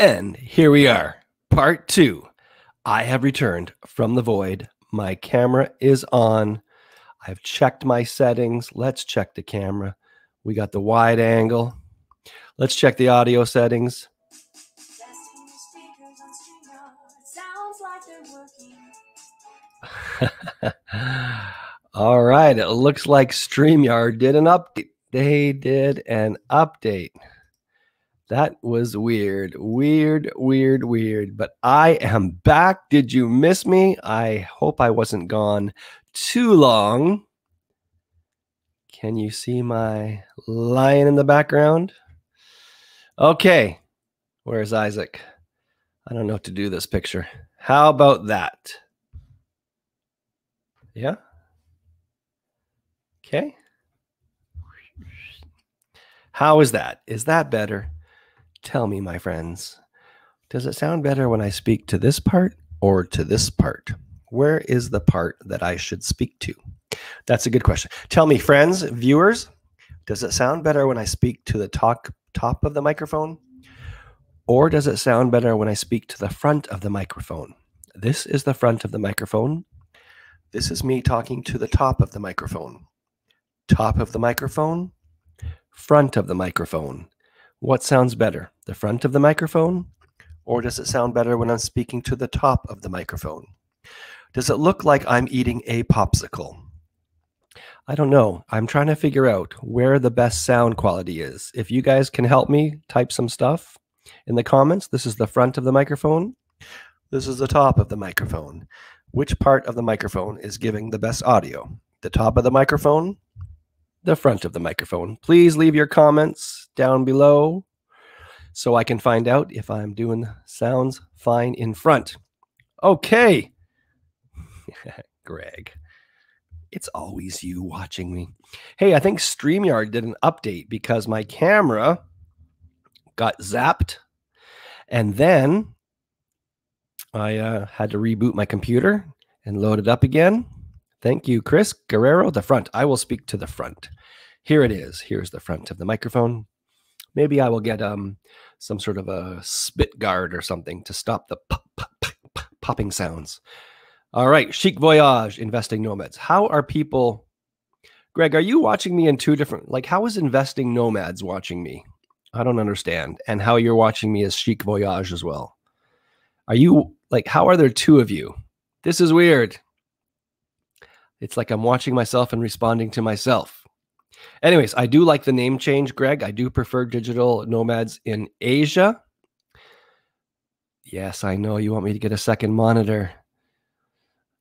And here we are, part two. I have returned from the void. My camera is on. I've checked my settings. Let's check the camera. We got the wide angle. Let's check the audio settings. All right. It looks like StreamYard did an update. They did an update. That was weird, weird, weird, weird. But I am back. Did you miss me? I hope I wasn't gone too long. Can you see my lion in the background? Okay. Where's Isaac? I don't know what to do this picture. How about that? Yeah. Okay. How is that? Is that better? Tell me, my friends, does it sound better when I speak to this part or to this part? Where is the part that I should speak to? That's a good question. Tell me, friends, viewers, does it sound better when I speak to the top top of the microphone? Or does it sound better when I speak to the front of the microphone? This is the front of the microphone. This is me talking to the top of the microphone. Top of the microphone, front of the microphone. What sounds better, the front of the microphone, or does it sound better when I'm speaking to the top of the microphone? Does it look like I'm eating a popsicle? I don't know. I'm trying to figure out where the best sound quality is. If you guys can help me type some stuff in the comments, this is the front of the microphone. This is the top of the microphone. Which part of the microphone is giving the best audio? The top of the microphone the front of the microphone. Please leave your comments down below so I can find out if I'm doing sounds fine in front. Okay. Greg, it's always you watching me. Hey, I think StreamYard did an update because my camera got zapped and then I uh, had to reboot my computer and load it up again. Thank you, Chris Guerrero. The front. I will speak to the front. Here it is. Here's the front of the microphone. Maybe I will get um some sort of a spit guard or something to stop the pop, pop, pop, popping sounds. All right, Chic Voyage, Investing Nomads. How are people? Greg, are you watching me in two different? Like, how is Investing Nomads watching me? I don't understand. And how you're watching me as Chic Voyage as well. Are you like? How are there two of you? This is weird. It's like I'm watching myself and responding to myself. Anyways, I do like the name change, Greg. I do prefer digital nomads in Asia. Yes, I know you want me to get a second monitor.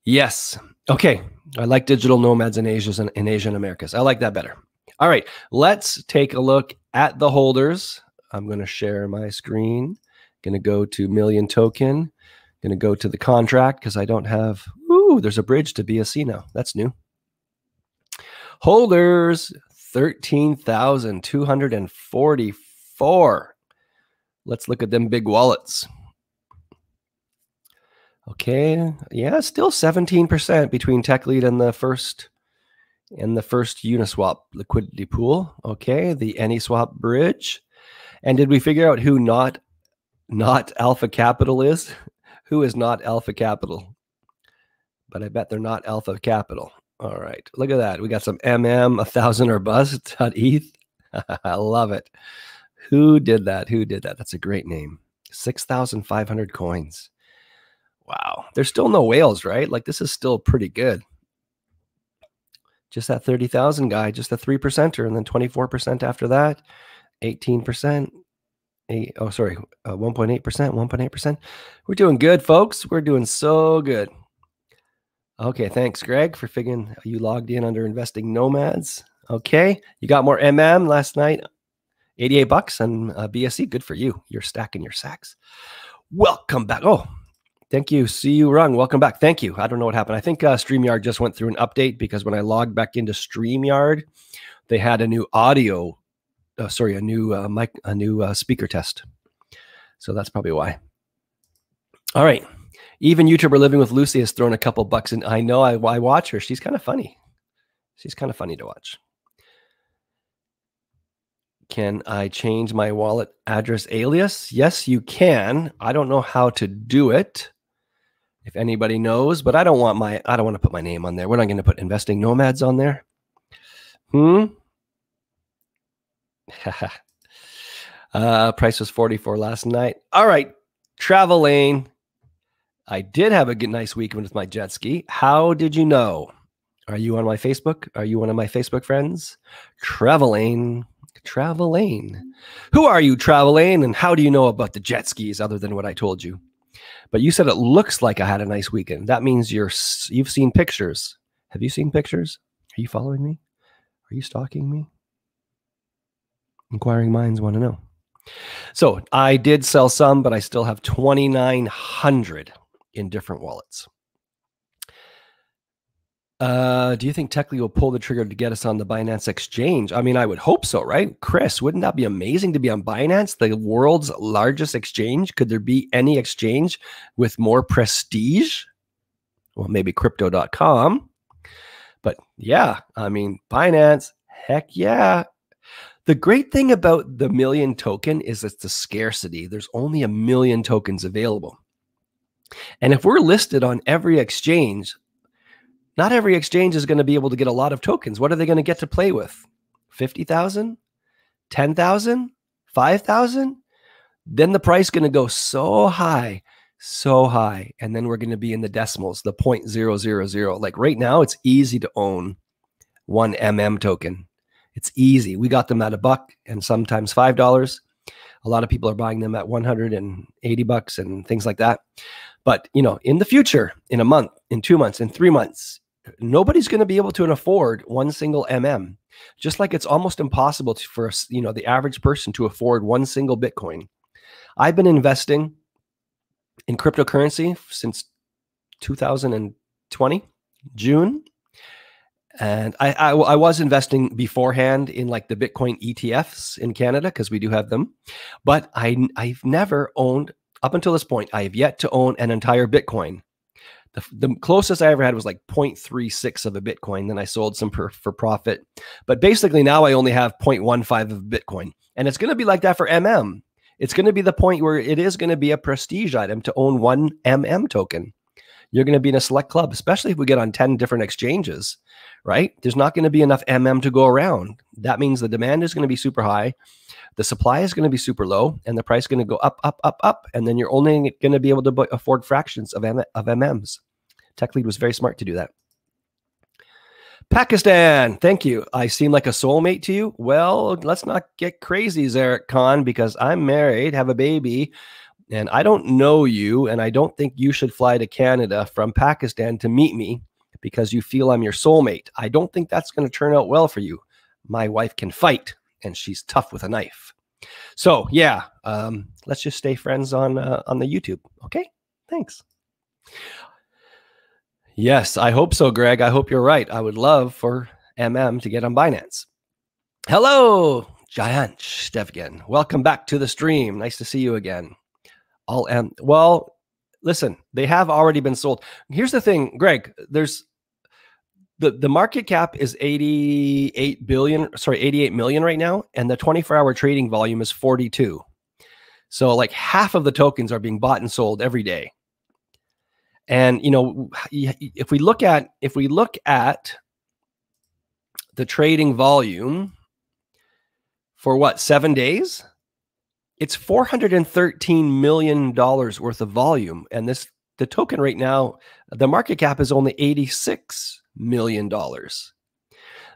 Yes. Okay. I like digital nomads in Asia and in Asia and Americas. I like that better. All right. Let's take a look at the holders. I'm going to share my screen. Going to go to million token. Going to go to the contract because I don't have. Ooh, there's a bridge to BSC now. That's new. Holders 13,244. Let's look at them big wallets. Okay, yeah, still 17% between tech lead and the first and the first Uniswap liquidity pool. Okay, the AnySwap bridge. And did we figure out who not not Alpha Capital is? Who is not Alpha Capital? But I bet they're not Alpha Capital. All right. Look at that. We got some MM, a thousand or bust ETH. I love it. Who did that? Who did that? That's a great name. 6,500 coins. Wow. There's still no whales, right? Like this is still pretty good. Just that 30,000 guy, just a 3%er, and then 24% after that, 18%. Eight, oh, sorry, uh, 1.8%, 1.8%. We're doing good, folks. We're doing so good. Okay, thanks, Greg, for figuring you logged in under Investing Nomads. Okay, you got more MM last night, 88 bucks on uh, BSC. Good for you. You're stacking your sacks. Welcome back. Oh, thank you. See you, Rung. Welcome back. Thank you. I don't know what happened. I think uh, StreamYard just went through an update because when I logged back into StreamYard, they had a new audio, uh, sorry, a new uh, mic, a new uh, speaker test. So that's probably why. All right. Even YouTuber living with Lucy has thrown a couple bucks in. I know I, I watch her. She's kind of funny. She's kind of funny to watch. Can I change my wallet address alias? Yes, you can. I don't know how to do it. If anybody knows, but I don't want my I don't want to put my name on there. We're not going to put investing nomads on there. Hmm. uh, price was 44 last night. All right. Travel lane. I did have a good nice weekend with my jet ski. How did you know? Are you on my Facebook? Are you one of my Facebook friends? Traveling. Traveling. Who are you, Traveling? And how do you know about the jet skis other than what I told you? But you said it looks like I had a nice weekend. That means you're you've seen pictures. Have you seen pictures? Are you following me? Are you stalking me? Inquiring minds want to know. So I did sell some, but I still have 2,900 in different wallets. Uh, do you think Tech Lead will pull the trigger to get us on the Binance exchange? I mean, I would hope so, right? Chris, wouldn't that be amazing to be on Binance, the world's largest exchange? Could there be any exchange with more prestige? Well, maybe crypto.com. But yeah, I mean, Binance, heck yeah. The great thing about the million token is it's the scarcity. There's only a million tokens available. And if we're listed on every exchange, not every exchange is going to be able to get a lot of tokens. What are they going to get to play with? 50,000? 10,000? 5,000? Then the price is going to go so high, so high. And then we're going to be in the decimals, the 0.000. Like right now, it's easy to own one MM token. It's easy. We got them at a buck and sometimes $5. A lot of people are buying them at 180 bucks and things like that. But, you know, in the future, in a month, in two months, in three months, nobody's going to be able to afford one single mm just like it's almost impossible to, for you know the average person to afford one single bitcoin. I've been investing in cryptocurrency since 2020 june. And I, I, I was investing beforehand in like the bitcoin etfs in canada because we do have them. But i i've never owned up until this point i have yet to own an entire bitcoin the, the closest I ever had was like 0.36 of a Bitcoin. Then I sold some per, for profit. But basically, now I only have 0.15 of Bitcoin. And it's going to be like that for MM. It's going to be the point where it is going to be a prestige item to own one MM token. You're going to be in a select club, especially if we get on 10 different exchanges, right? There's not going to be enough MM to go around. That means the demand is going to be super high the supply is going to be super low and the price is going to go up, up, up, up. And then you're only going to be able to afford fractions of, M- of MMs. Tech Lead was very smart to do that. Pakistan, thank you. I seem like a soulmate to you. Well, let's not get crazy, Zarek Khan, because I'm married, have a baby, and I don't know you, and I don't think you should fly to Canada from Pakistan to meet me because you feel I'm your soulmate. I don't think that's going to turn out well for you. My wife can fight, and she's tough with a knife. So yeah, um, let's just stay friends on uh, on the YouTube. Okay, thanks. Yes, I hope so, Greg. I hope you're right. I would love for MM to get on Binance. Hello, Giant Stevgen. Welcome back to the stream. Nice to see you again. All M. Well, listen, they have already been sold. Here's the thing, Greg. There's the the market cap is 88 billion, sorry, 88 million right now, and the 24 hour trading volume is 42. So like half of the tokens are being bought and sold every day. And you know, if we look at if we look at the trading volume for what seven days, it's four hundred and thirteen million dollars worth of volume, and this the token right now, the market cap is only eighty six million dollars.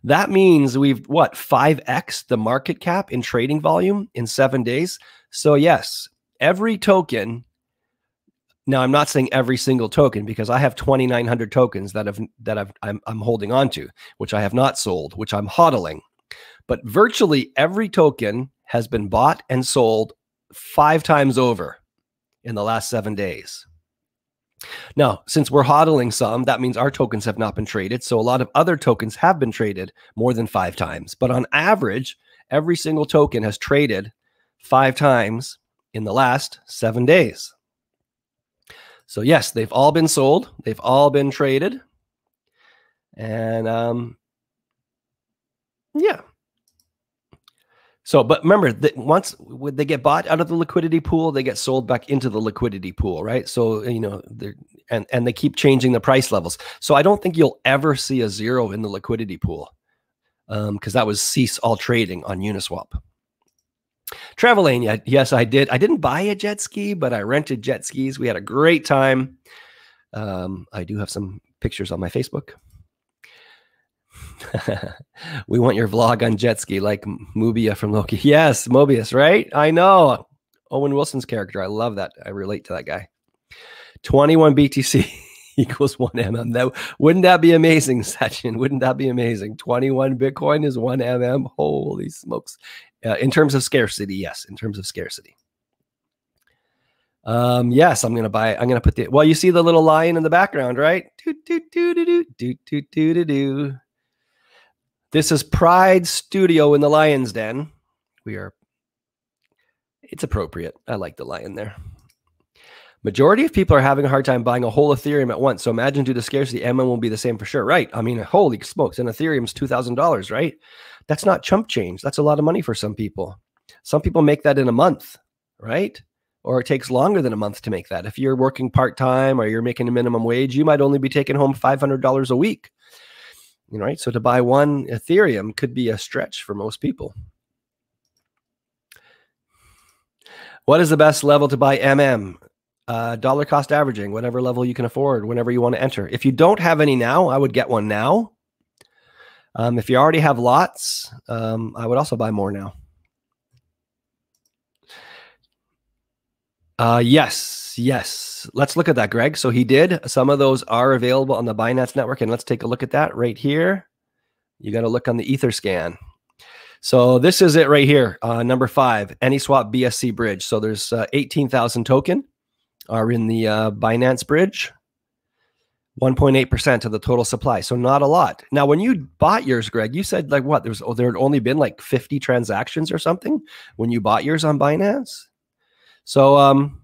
That means we've what 5x the market cap in trading volume in seven days. So, yes, every token now, I'm not saying every single token because I have 2,900 tokens that have that I've, I'm, I'm holding on to, which I have not sold, which I'm hodling. But virtually every token has been bought and sold five times over in the last seven days. Now, since we're hodling some, that means our tokens have not been traded. So a lot of other tokens have been traded more than five times. But on average, every single token has traded five times in the last seven days. So yes, they've all been sold. They've all been traded. And um, yeah. So, but remember that once they get bought out of the liquidity pool, they get sold back into the liquidity pool, right? So, you know, they're and and they keep changing the price levels. So, I don't think you'll ever see a zero in the liquidity pool because um, that was cease all trading on Uniswap. Traveling, yes, I did. I didn't buy a jet ski, but I rented jet skis. We had a great time. Um, I do have some pictures on my Facebook. we want your vlog on jet ski like Mubia from Loki. Yes, Mobius, right? I know. Owen Wilson's character. I love that. I relate to that guy. 21 BTC equals 1 mm. That, wouldn't that be amazing, Sachin? Wouldn't that be amazing? 21 Bitcoin is 1 mm. Holy smokes. Uh, in terms of scarcity, yes, in terms of scarcity. Um, yes, I'm gonna buy. I'm gonna put the. Well, you see the little lion in the background, right? Do do do do do do do do do do. This is Pride Studio in the Lion's Den. We are, it's appropriate. I like the lion there. Majority of people are having a hard time buying a whole Ethereum at once. So imagine due to scarcity, MM will be the same for sure, right? I mean, holy smokes, and Ethereum's two thousand dollars, right? That's not chump change. That's a lot of money for some people. Some people make that in a month, right? Or it takes longer than a month to make that. If you're working part time or you're making a minimum wage, you might only be taking home five hundred dollars a week right? So to buy one Ethereum could be a stretch for most people. What is the best level to buy MM? Uh, dollar cost averaging, whatever level you can afford, whenever you want to enter. If you don't have any now, I would get one now. Um, if you already have lots, um, I would also buy more now. Uh, yes, yes. Let's look at that, Greg. So he did. Some of those are available on the Binance network, and let's take a look at that right here. You got to look on the Etherscan. So this is it right here. Uh, number five, AnySwap BSC bridge. So there's uh, 18,000 token are in the uh, Binance bridge. 1.8% of the total supply. So not a lot. Now, when you bought yours, Greg, you said like what? There was oh, there had only been like 50 transactions or something when you bought yours on Binance. So, um,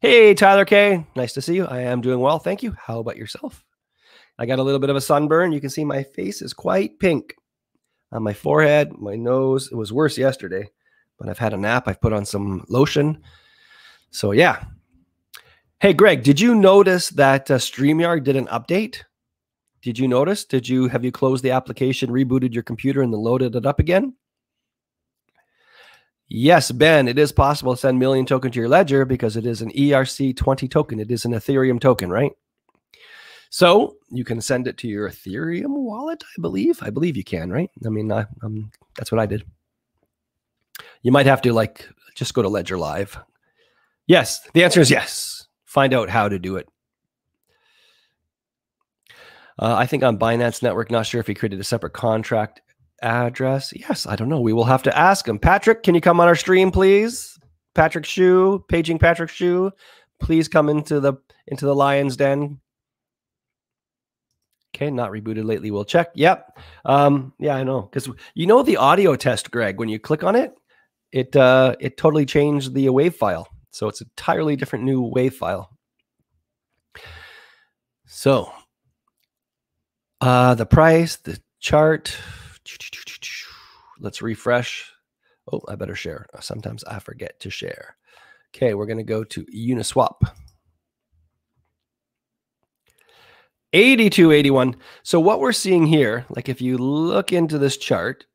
hey, Tyler K, nice to see you. I am doing well. Thank you. How about yourself? I got a little bit of a sunburn. You can see my face is quite pink on my forehead, my nose. It was worse yesterday, but I've had a nap. I've put on some lotion. So, yeah. Hey, Greg, did you notice that uh, StreamYard did an update? Did you notice? Did you have you closed the application, rebooted your computer, and then loaded it up again? Yes, Ben, it is possible to send million token to your ledger because it is an ERC20 token. It is an Ethereum token, right? So you can send it to your Ethereum wallet, I believe. I believe you can, right? I mean, I, um, that's what I did. You might have to like just go to Ledger Live. Yes, the answer is yes. Find out how to do it. Uh, I think on Binance Network, not sure if he created a separate contract address? Yes, I don't know. We will have to ask him. Patrick, can you come on our stream, please? Patrick Shyu, paging Patrick Shyu, please come into the into the Lion's Den. Okay, not rebooted lately. We'll check. Yep. Um, yeah, I know. Because you know the audio test, Greg, when you click on it, it uh it totally changed the wave file. So it's entirely different new wave file. So uh the price, the chart, Let's refresh. Oh, I better share. Uh, sometimes I forget to share. Okay, we're going to go to Uniswap. 8281. So what we're seeing here, like if you look into this chart,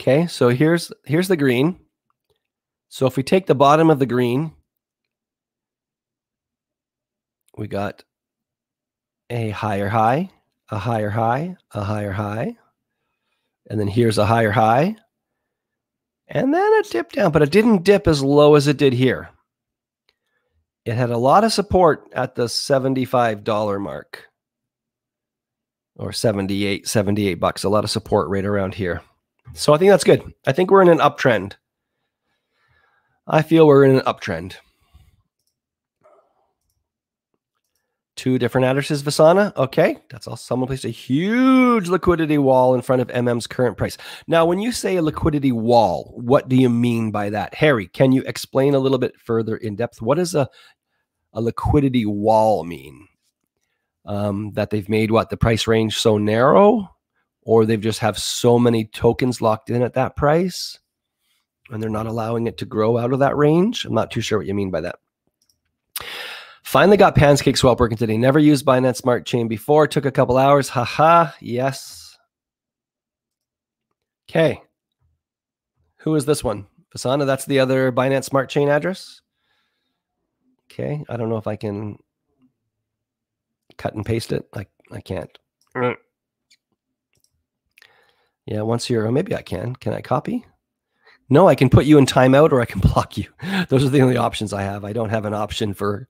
okay, so here's here's the green. So if we take the bottom of the green, we got a higher high, a higher high, a higher high. And then here's a higher high. And then it dipped down, but it didn't dip as low as it did here. It had a lot of support at the $75 mark or 78, 78 bucks. A lot of support right around here. So I think that's good. I think we're in an uptrend. I feel we're in an uptrend. Two different addresses, Vasana. Okay, that's all. Someone placed a huge liquidity wall in front of MM's current price. Now, when you say a liquidity wall, what do you mean by that? Harry, can you explain a little bit further in depth? What does a, a liquidity wall mean? Um, that they've made what the price range so narrow, or they've just have so many tokens locked in at that price and they're not allowing it to grow out of that range. I'm not too sure what you mean by that. Finally got Pancake Swap working today. Never used Binance Smart Chain before. Took a couple hours. Haha. Yes. Okay. Who is this one? Fasana, that's the other Binance Smart Chain address. Okay. I don't know if I can cut and paste it. I, I can't. Yeah, once you're, oh, maybe I can. Can I copy? No, I can put you in timeout or I can block you. Those are the only options I have. I don't have an option for,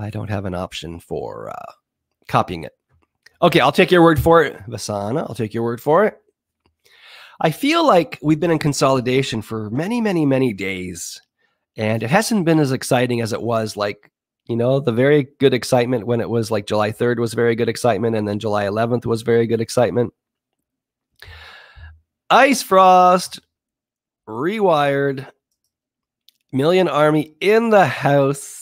I don't have an option for uh, copying it. Okay, I'll take your word for it, Vasana. I'll take your word for it. I feel like we've been in consolidation for many, many, many days, and it hasn't been as exciting as it was like, you know, the very good excitement when it was like July 3rd was very good excitement, and then July 11th was very good excitement. Ice Frost rewired Million Army in the house.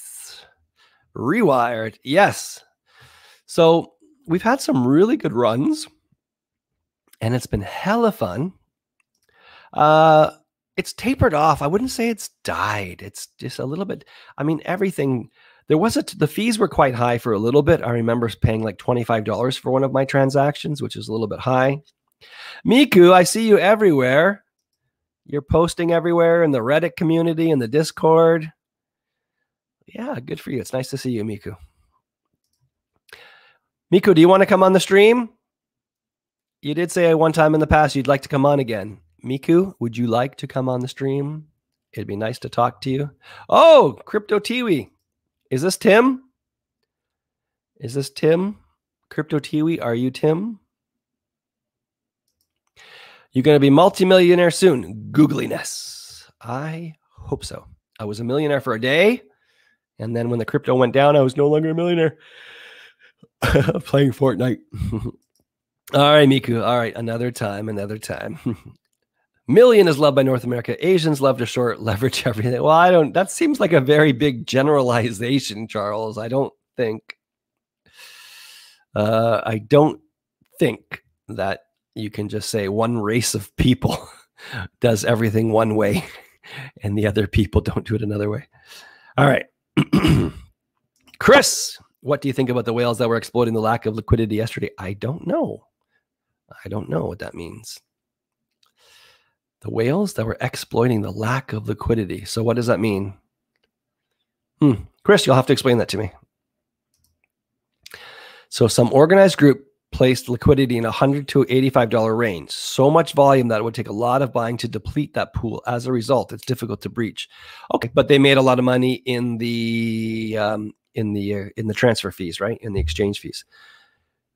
Rewired. Yes. So we've had some really good runs and it's been hella fun. Uh, it's tapered off. I wouldn't say it's died. It's just a little bit. I mean, everything. There was a. The fees were quite high for a little bit. I remember paying like twenty five dollars for one of my transactions, which is a little bit high. Miku, I see you everywhere. You're posting everywhere in the Reddit community and the Discord. Yeah, good for you. It's nice to see you, Miku. Miku, do you want to come on the stream? You did say one time in the past you'd like to come on again. Miku, would you like to come on the stream? It'd be nice to talk to you. Oh, Crypto Tiwi. Is this Tim? Is this Tim? Crypto Tiwi, are you Tim? You're going to be multimillionaire soon. Googliness. I hope so. I was a millionaire for a day. And then when the crypto went down, I was no longer a millionaire playing Fortnite. All right, Miku. All right, another time, another time. Million is loved by North America. Asians love to short leverage everything. Well, I don't. That seems like a very big generalization, Charles. I don't think. Uh, I don't think that you can just say one race of people does everything one way, and the other people don't do it another way. All right, Chris, what do you think about the whales that were exploiting the lack of liquidity yesterday? I don't know. I don't know what that means. The whales that were exploiting the lack of liquidity. So, what does that mean? Hmm. Chris, you'll have to explain that to me. So, some organized group placed liquidity in a 100 to $85 range. So much volume that it would take a lot of buying to deplete that pool. As a result, it's difficult to breach. Okay, but they made a lot of money in the um, in the uh, in the transfer fees, right? In the exchange fees.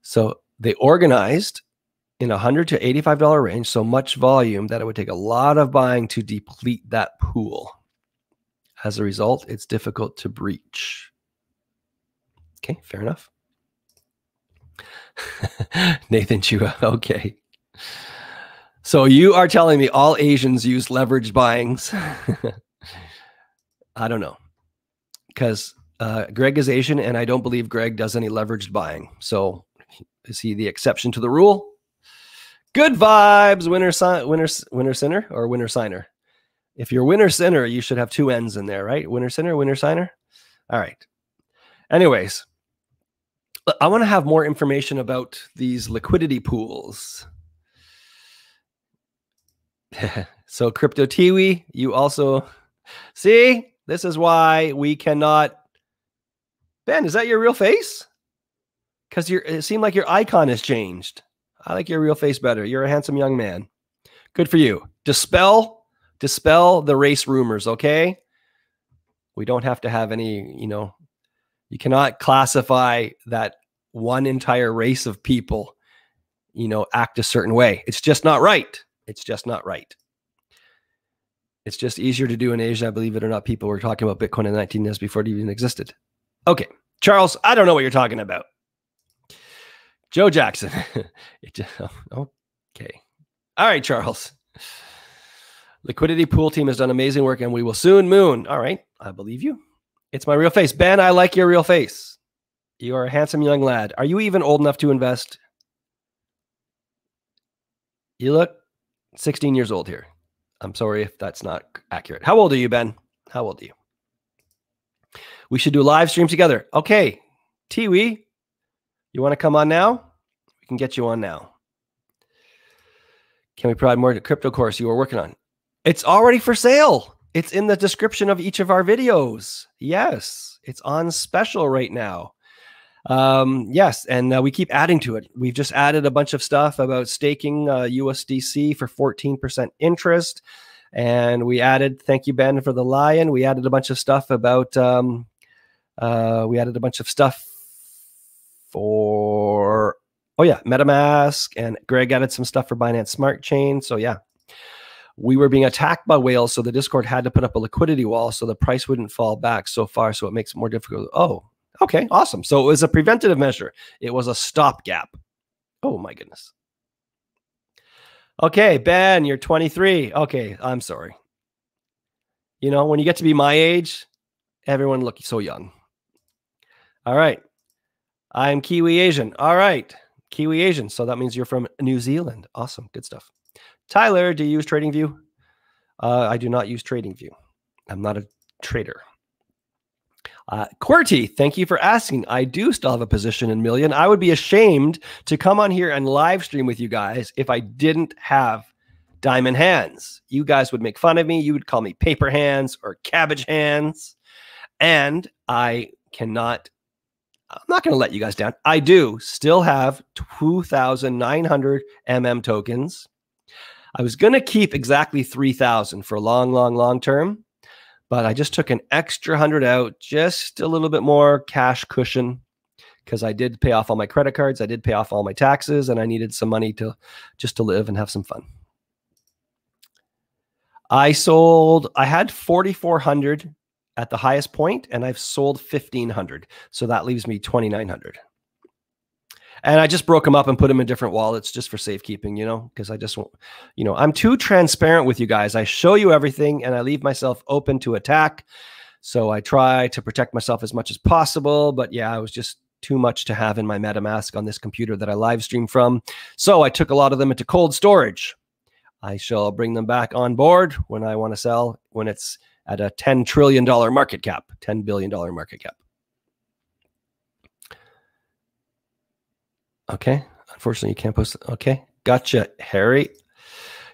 So they organized in a hundred to eighty-five dollar range, so much volume that it would take a lot of buying to deplete that pool. As a result, it's difficult to breach. Okay, fair enough. Nathan Chua, okay. So you are telling me all Asians use leveraged buyings? I don't know, because uh, Greg is Asian, and I don't believe Greg does any leveraged buying. So is he the exception to the rule? Good vibes, winner, si- winner, winner sinner or winner signer. If you're winner sinner, you should have two N's in there, right? Winner sinner, winner signer. All right. Anyways, I want to have more information about these liquidity pools. so, Crypto Tiwi, you also see this is why we cannot. Ben, is that your real face? Because it seemed like your icon has changed. I like your real face better. You're a handsome young man. Good for you. Dispel, dispel the race rumors, okay? We don't have to have any, you know, you cannot classify that one entire race of people, you know, act a certain way. It's just not right. It's just not right. It's just easier to do in Asia, believe it or not. People were talking about Bitcoin in 19 years before it even existed. Okay, Charles, I don't know what you're talking about. Joe Jackson. Oh, okay. All right, Charles. Liquidity pool team has done amazing work and we will soon moon. All right. I believe you. It's my real face. Ben, I like your real face. You are a handsome young lad. Are you even old enough to invest? You look 16 years old here. I'm sorry if that's not accurate. How old are you, Ben? How old are you? We should do live stream together. Okay. Tiwi, you want to come on now? We can get you on now. Can we provide more to crypto course you are working on? It's already for sale. It's in the description of each of our videos. Yes, it's on special right now. Um, yes, and uh, we keep adding to it. We've just added a bunch of stuff about staking uh, USDC for 14% interest. And we added, thank you, Ben, for the lion. We added a bunch of stuff about, um, uh, we added a bunch of stuff for, oh, yeah, MetaMask. And Greg added some stuff for Binance Smart Chain. So, yeah, we were being attacked by whales. So the Discord had to put up a liquidity wall so the price wouldn't fall back so far. So it makes it more difficult. Oh, Okay, awesome. So it was a preventative measure. It was a stopgap. Oh my goodness. Okay, Ben, you're 23. Okay, I'm sorry. You know, when you get to be my age, everyone looks so young. All right. I'm Kiwi Asian. All right. Kiwi Asian. So that means you're from New Zealand. Awesome. Good stuff. Tyler, do you use TradingView? Uh, I do not use TradingView. I'm not a trader. Uh, QWERTY, thank you for asking. I do still have a position in Million. I would be ashamed to come on here and live stream with you guys if I didn't have diamond hands. You guys would make fun of me. You would call me paper hands or cabbage hands. And I cannot, I'm not going to let you guys down. I do still have 2,900 MM tokens. I was going to keep exactly 3,000 for a long, long, long term but I just took an extra hundred out, just a little bit more cash cushion because I did pay off all my credit cards, I did pay off all my taxes, and I needed some money to just to live and have some fun. I sold, I had 4,400 at the highest point, and I've sold 1,500. So that leaves me 2,900 and I just broke them up and put them in different wallets just for safekeeping, you know, because I just want, you know, I'm too transparent with you guys. I show you everything and I leave myself open to attack. So I try to protect myself as much as possible. But yeah, I was just too much to have in my MetaMask on this computer that I live stream from. So I took a lot of them into cold storage. I shall bring them back on board when I want to sell when it's at a $10 trillion market cap, $10 billion market cap. Okay. Unfortunately, you can't post. Okay. Gotcha, Harry.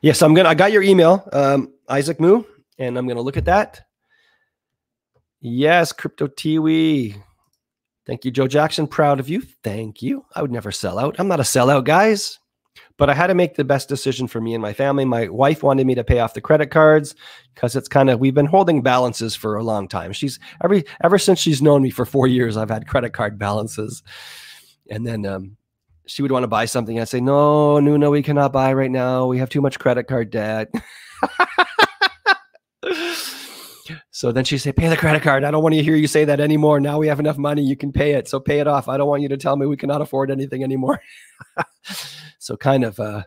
Yes, I'm gonna. I got your email, um, Isaac Moo, and I'm gonna look at that. Yes, Crypto Tiwi. Thank you, Joe Jackson. Proud of you. Thank you. I would never sell out. I'm not a sellout, guys. But I had to make the best decision for me and my family. My wife wanted me to pay off the credit cards because it's kind of we've been holding balances for a long time. She's every ever since she's known me for four years, I've had credit card balances. And then um, she would want to buy something. I'd say, no, no, no, we cannot buy right now. We have too much credit card debt. so then she'd say, pay the credit card. I don't want to hear you say that anymore. Now we have enough money. You can pay it. So pay it off. I don't want you to tell me we cannot afford anything anymore. so kind of uh,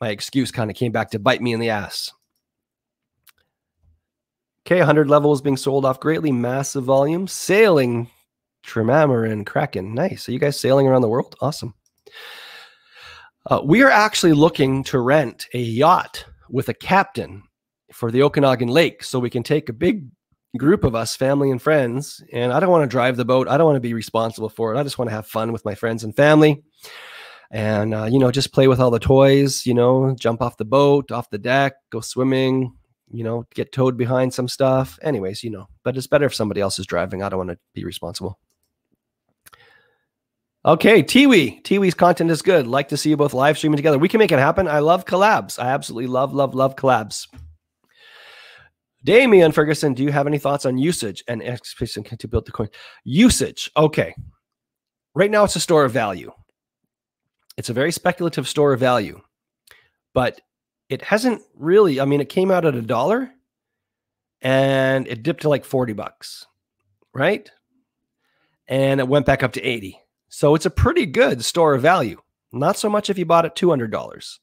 my excuse kind of came back to bite me in the ass. Okay, 100 levels being sold off greatly. Massive volume. Sailing Tremarin Kraken. Nice. Are you guys sailing around the world? Awesome. Uh, we are actually looking to rent a yacht with a captain for the Okanagan Lake so we can take a big group of us, family and friends. And I don't want to drive the boat. I don't want to be responsible for it. I just want to have fun with my friends and family and, uh, you know, just play with all the toys, you know, jump off the boat, off the deck, go swimming, you know, get towed behind some stuff. Anyways, you know, but it's better if somebody else is driving. I don't want to be responsible. Okay, Tiwi. Tiwi's content is good. Like to see you both live streaming together. We can make it happen. I love collabs. I absolutely love, love, love collabs. Damian Ferguson, do you have any thoughts on usage and expectation to build the coin? Usage. Okay. Right now, it's a store of value. It's a very speculative store of value, but it hasn't really. I mean, it came out at a dollar and it dipped to like 40 bucks, right? And it went back up to 80 so it's a pretty good store of value. Not so much if you bought it $200,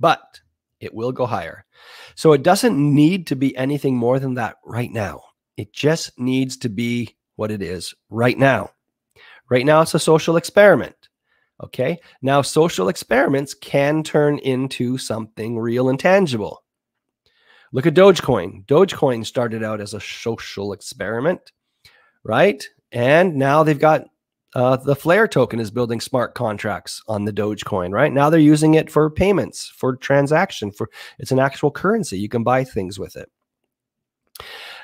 but it will go higher. So it doesn't need to be anything more than that right now. It just needs to be what it is right now. Right now, it's a social experiment. Okay. Now, social experiments can turn into something real and tangible. Look at Dogecoin. Dogecoin started out as a social experiment, right? And now they've got uh, the Flare token is building smart contracts on the Dogecoin, right? Now they're using it for payments, for transaction, for it's an actual currency. You can buy things with it.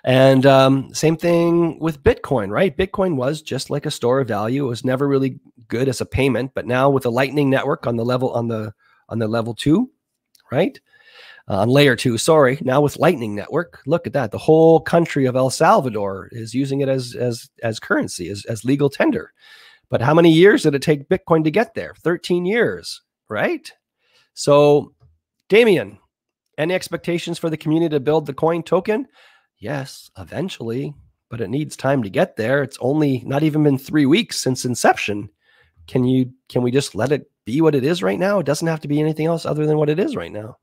And um, same thing with Bitcoin, right? Bitcoin was just like a store of value. It was never really good as a payment, but now with the Lightning Network on the level on the on the level two, right? Uh, on layer two, sorry. Now with Lightning Network, look at that. The whole country of El Salvador is using it as as as currency, as, as legal tender. But how many years did it take Bitcoin to get there? 13 years, right? So, Damien, any expectations for the community to build the coin token? Yes, eventually, but it needs time to get there. It's only not even been three weeks since inception. Can you can we just let it be what it is right now? It doesn't have to be anything else other than what it is right now.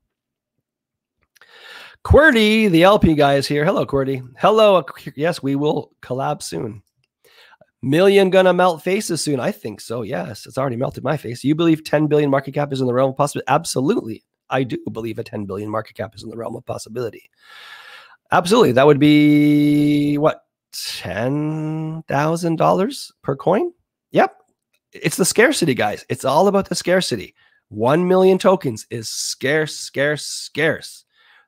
QWERTY, the LP guy is here. Hello, QWERTY. Hello. Yes, we will collab soon. Million gonna melt faces soon. I think so. Yes, it's already melted my face. You believe 10 billion market cap is in the realm of possibility? Absolutely. I do believe a 10 billion market cap is in the realm of possibility. Absolutely. That would be what? $10,000 per coin? Yep. It's the scarcity, guys. It's all about the scarcity. 1 million tokens is scarce, scarce, scarce.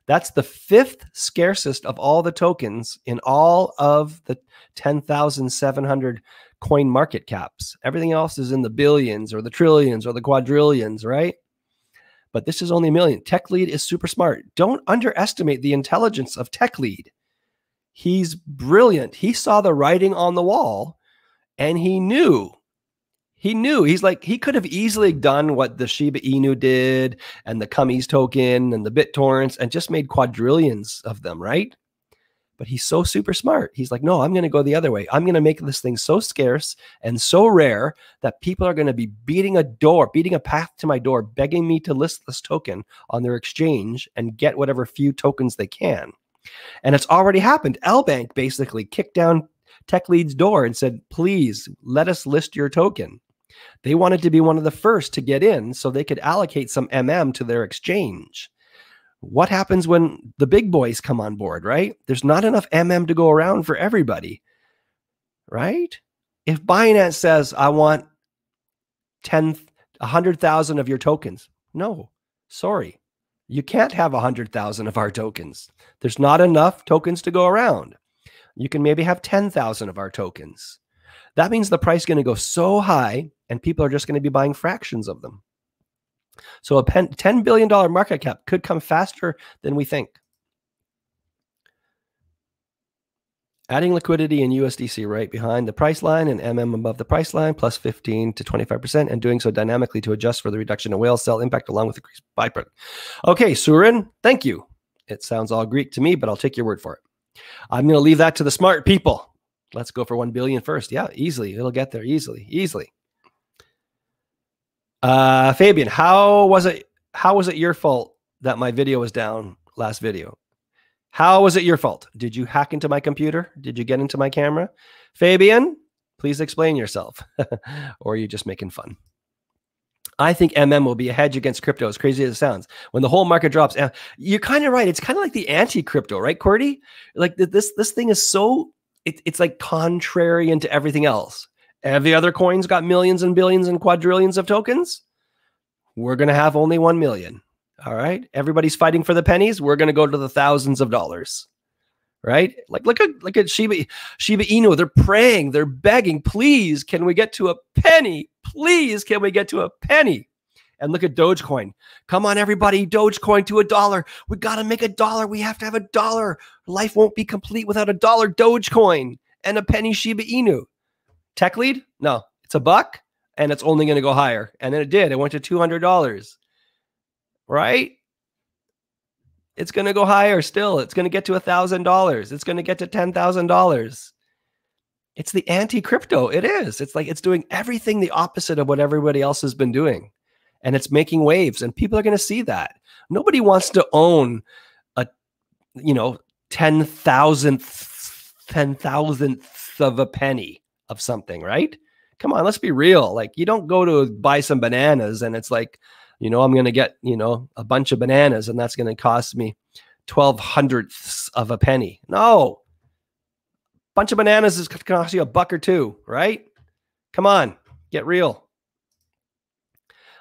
That's the fifth scarcest of all the tokens in all of the 10,700 coin market caps. Everything else is in the billions or the trillions or the quadrillions, right? but this is only a million. Tech lead is super smart. Don't underestimate the intelligence of tech lead. He's brilliant. He saw the writing on the wall and he knew. He knew. He's like, he could have easily done what the Shiba Inu did and the Cummies token and the BitTorrents and just made quadrillions of them, right? But he's so super smart. He's like, no, I'm going to go the other way. I'm going to make this thing so scarce and so rare that people are going to be beating a door, beating a path to my door, begging me to list this token on their exchange and get whatever few tokens they can. And it's already happened. LBank basically kicked down Tech Lead's door and said, please let us list your token. They wanted to be one of the first to get in so they could allocate some MM to their exchange what happens when the big boys come on board, right? There's not enough MM to go around for everybody, right? If Binance says, I want 10, 100,000 of your tokens, no, sorry. You can't have 100,000 of our tokens. There's not enough tokens to go around. You can maybe have 10,000 of our tokens. That means the price is going to go so high and people are just going to be buying fractions of them. So a $10 billion market cap could come faster than we think. Adding liquidity in USDC right behind the price line and MM above the price line, plus 15 to 25%, and doing so dynamically to adjust for the reduction in whale sell impact along with increased byproduct. Okay, Surin, thank you. It sounds all Greek to me, but I'll take your word for it. I'm going to leave that to the smart people. Let's go for 1 billion first. Yeah, easily. It'll get there easily, easily. Uh, Fabian, how was it? How was it your fault that my video was down last video? How was it your fault? Did you hack into my computer? Did you get into my camera? Fabian, please explain yourself. or are you just making fun? I think MM will be a hedge against crypto, as crazy as it sounds. When the whole market drops, you're kind of right. It's kind of like the anti-crypto, right, Cordy? Like this, this thing is so it, it's like contrary into everything else. Every other coin's got millions and billions and quadrillions of tokens. We're going to have only 1 million. All right. Everybody's fighting for the pennies. We're going to go to the thousands of dollars. Right? Like look at look at Shiba Shiba Inu. They're praying, they're begging, please, can we get to a penny? Please, can we get to a penny? And look at Dogecoin. Come on, everybody, Dogecoin to a dollar. We got to make a dollar. We have to have a dollar. Life won't be complete without a dollar Dogecoin and a penny Shiba Inu. Tech lead? No, it's a buck and it's only going to go higher. And then it did. It went to $200. Right? It's going to go higher still. It's going to get to $1,000. It's going to get to $10,000. It's the anti crypto. It is. It's like it's doing everything the opposite of what everybody else has been doing. And it's making waves. And people are going to see that. Nobody wants to own a, you know, 10,000th, 10,000th of a penny of something, right? Come on, let's be real. Like you don't go to buy some bananas and it's like, you know, I'm going to get, you know, a bunch of bananas and that's going to cost me 12 hundredths of a penny. No. Bunch of bananas is going to cost you a buck or two, right? Come on, get real.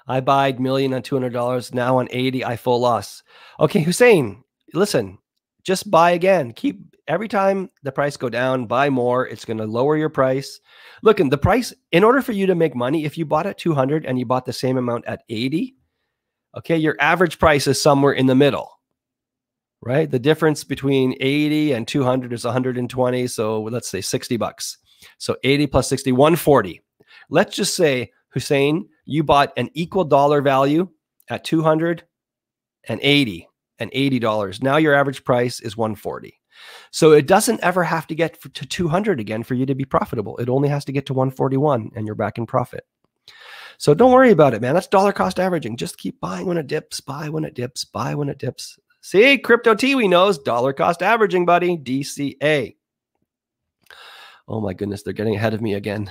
I buyed million on $200. Now on 80, I full loss. Okay, Hussein, listen, just buy again. Keep every time the price go down, buy more. It's going to lower your price. Look, and the price, in order for you to make money, if you bought at 200 and you bought the same amount at 80, okay, your average price is somewhere in the middle, right? The difference between 80 and 200 is 120. So let's say 60 bucks. So 80 plus 60, 140. Let's just say, Hussein, you bought an equal dollar value at 280 and 80 and $80. Now your average price is 140. So it doesn't ever have to get to 200 again for you to be profitable. It only has to get to 141 and you're back in profit. So don't worry about it, man. That's dollar cost averaging. Just keep buying when it dips, buy when it dips, buy when it dips. See, crypto Tiwi knows dollar cost averaging, buddy. DCA. Oh my goodness, they're getting ahead of me again.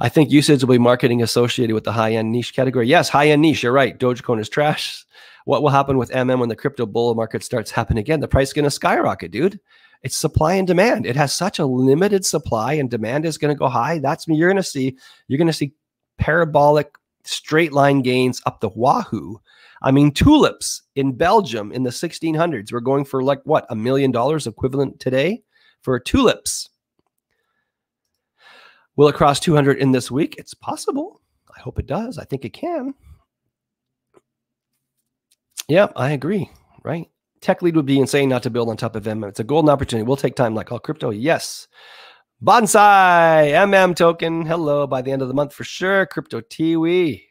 I think usage will be marketing associated with the high end niche category. Yes, high end niche. You're right. Dogecoin is trash. What will happen with MM when the crypto bull market starts happening again? The price is going to skyrocket, dude. It's supply and demand. It has such a limited supply, and demand is going to go high. That's me, you're going to see. You're going to see parabolic straight line gains up the wahoo. I mean, tulips in Belgium in the 1600s were going for like what a million dollars equivalent today for tulips. Will it cross 200 in this week? It's possible. I hope it does. I think it can. Yeah, I agree. Right. Tech lead would be insane not to build on top of MM. It's a golden opportunity. We'll take time like all crypto. Yes. Bonsai MM token. Hello. By the end of the month for sure. Crypto Tiwi.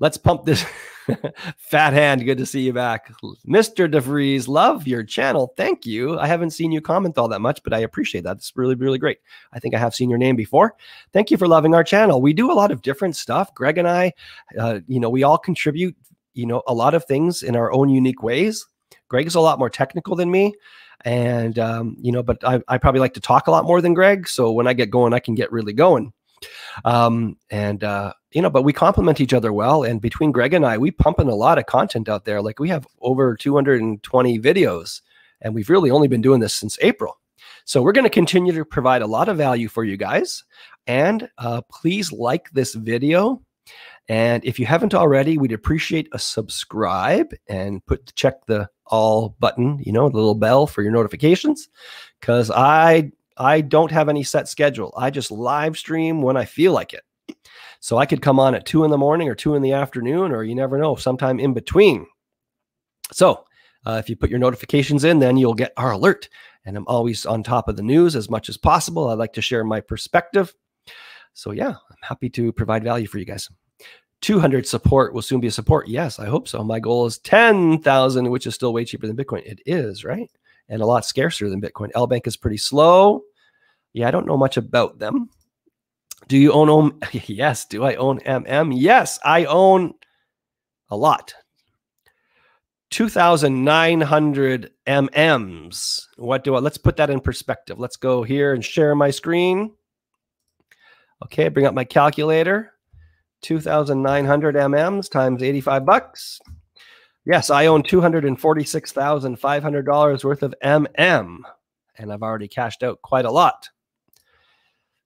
Let's pump this. Fat hand, good to see you back. Mr. DeVries, love your channel. Thank you. I haven't seen you comment all that much, but I appreciate that. It's really, really great. I think I have seen your name before. Thank you for loving our channel. We do a lot of different stuff. Greg and I, uh, you know, we all contribute, you know, a lot of things in our own unique ways. Greg's a lot more technical than me. And, um, you know, but I, I probably like to talk a lot more than Greg. So when I get going, I can get really going. Um, and, uh, you know, but we complement each other well. And between Greg and I, we pumping a lot of content out there. Like we have over 220 videos, and we've really only been doing this since April. So we're going to continue to provide a lot of value for you guys. And uh, please like this video. And if you haven't already, we'd appreciate a subscribe and put check the all button, you know, the little bell for your notifications. Because I I don't have any set schedule. I just live stream when I feel like it. So I could come on at two in the morning or two in the afternoon, or you never know, sometime in between. So uh, if you put your notifications in, then you'll get our alert. And I'm always on top of the news as much as possible. I like to share my perspective. So yeah, I'm happy to provide value for you guys. 200 support will soon be a support. Yes, I hope so. My goal is 10,000, which is still way cheaper than Bitcoin. It is, right? And a lot scarcer than Bitcoin. L Bank is pretty slow. Yeah, I don't know much about them. Do you own OM? Yes. Do I own MM? Yes, I own a lot. 2,900 MMs. What do I, let's put that in perspective. Let's go here and share my screen. Okay, bring up my calculator. 2,900 MMs times 85 bucks. Yes, I own $246,500 worth of MM, and I've already cashed out quite a lot.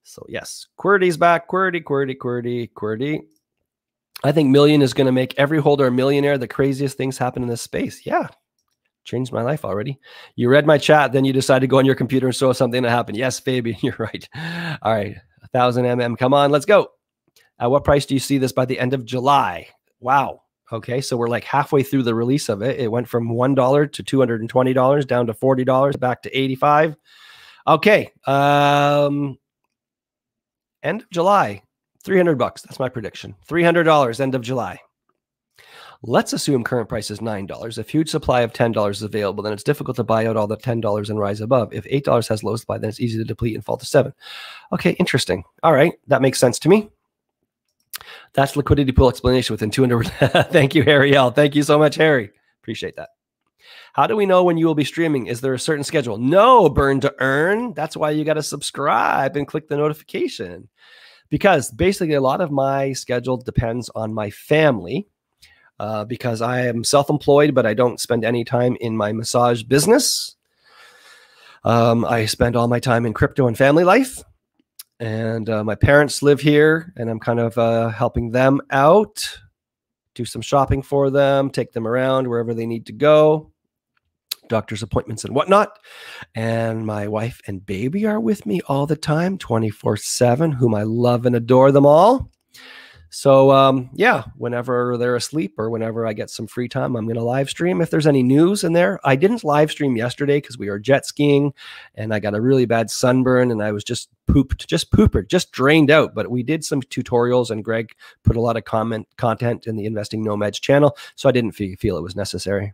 So yes, QWERTY's back. QWERTY, QWERTY, QWERTY, QWERTY. I think million is going to make every holder a millionaire. The craziest things happen in this space. Yeah, changed my life already. You read my chat, then you decide to go on your computer and show something to happen. Yes, Fabian, you're right. All right, a thousand mm. Come on, let's go. At what price do you see this by the end of July? Wow. Okay, so we're like halfway through the release of it. It went from one dollar to two hundred and twenty dollars, down to forty dollars, back to eighty-five. Okay, um, end of July, 300 bucks. That's my prediction. $300 end of July. Let's assume current price is $9. If huge supply of $10 is available, then it's difficult to buy out all the $10 and rise above. If $8 has low supply, then it's easy to deplete and fall to 7. Okay, interesting. All right, that makes sense to me. That's liquidity pool explanation within 200. Thank you, Harry L. Thank you so much, Harry. Appreciate that. How do we know when you will be streaming? Is there a certain schedule? No, burn to earn. That's why you got to subscribe and click the notification. because basically a lot of my schedule depends on my family. Uh, because I am self employed, but I don't spend any time in my massage business. Um, I spend all my time in crypto and family life. And uh, my parents live here, and I'm kind of uh, helping them out, do some shopping for them, take them around wherever they need to go doctor's appointments and whatnot. And my wife and baby are with me all the time, 24 7, whom I love and adore them all. So, um, yeah, whenever they're asleep or whenever I get some free time, I'm going to live stream. If there's any news in there, I didn't live stream yesterday because we were jet skiing and I got a really bad sunburn and I was just pooped, just pooper, just drained out. But we did some tutorials and Greg put a lot of comment content in the Investing Nomads channel. So I didn't feel it was necessary.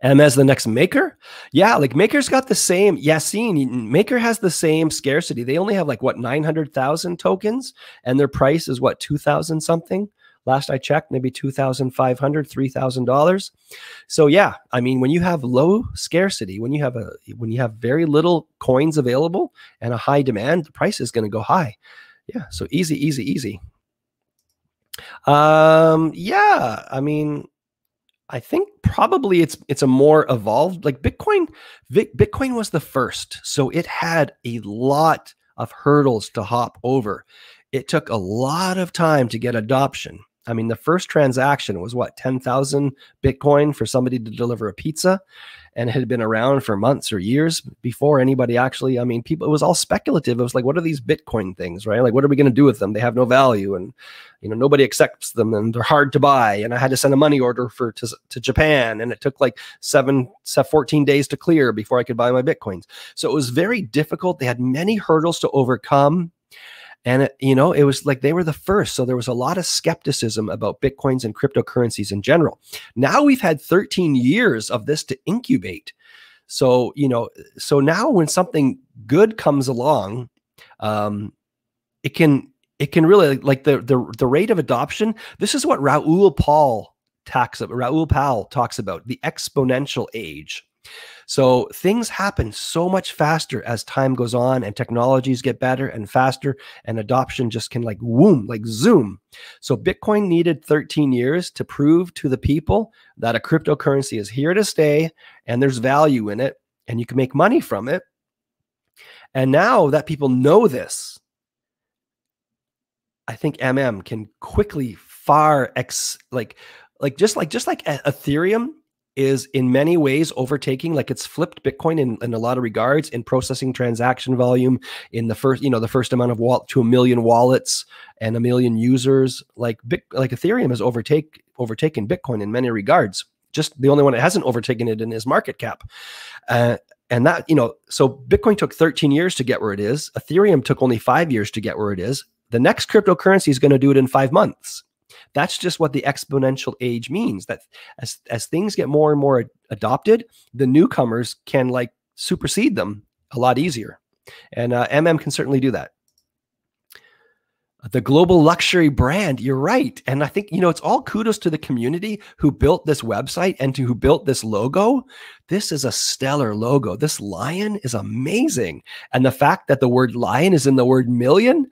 M as the next maker. Yeah, like Maker's got the same. Yassine, Maker has the same scarcity. They only have like what 900,000 tokens and their price is what 2,000 something. Last I checked, maybe $2,500, $3,000. So yeah, I mean, when you have low scarcity, when you have a when you have very little coins available and a high demand, the price is going to go high. Yeah, so easy, easy, easy. Um, yeah, I mean, I think probably it's it's a more evolved like Bitcoin. Bitcoin was the first, so it had a lot of hurdles to hop over. It took a lot of time to get adoption. I mean, the first transaction was what, 10,000 Bitcoin for somebody to deliver a pizza. And it had been around for months or years before anybody actually, I mean, people, it was all speculative. It was like, what are these Bitcoin things, right? Like, what are we going to do with them? They have no value and, you know, nobody accepts them and they're hard to buy. And I had to send a money order for to, to Japan and it took like seven, 14 days to clear before I could buy my Bitcoins. So it was very difficult. They had many hurdles to overcome and, it, you know, it was like they were the first. So there was a lot of skepticism about Bitcoins and cryptocurrencies in general. Now we've had 13 years of this to incubate. So, you know, so now when something good comes along, um, it can, it can really like the, the, the rate of adoption. This is what Raoul Pal talks about. Raoul Pal talks about the exponential age. So things happen so much faster as time goes on and technologies get better and faster and adoption just can like whoom, like zoom. So Bitcoin needed 13 years to prove to the people that a cryptocurrency is here to stay and there's value in it and you can make money from it. And now that people know this, I think MM can quickly far ex like like just like just like Ethereum is in many ways overtaking like it's flipped bitcoin in, in a lot of regards in processing transaction volume in the first you know the first amount of wallet to a million wallets and a million users. Like Bit, like ethereum has overtake overtaken bitcoin in many regards. Just the only one that hasn't overtaken it in his market cap. Uh, and that you know so bitcoin took 13 years to get where it is. Ethereum took only five years to get where it is. The next cryptocurrency is going to do it in five months that's just what the exponential age means that as as things get more and more adopted the newcomers can like supersede them a lot easier. And uh, mm can certainly do that. The global luxury brand you're right. And i think you know it's all kudos to the community who built this website and to who built this logo. This is a stellar logo. This lion is amazing. And the fact that the word lion is in the word million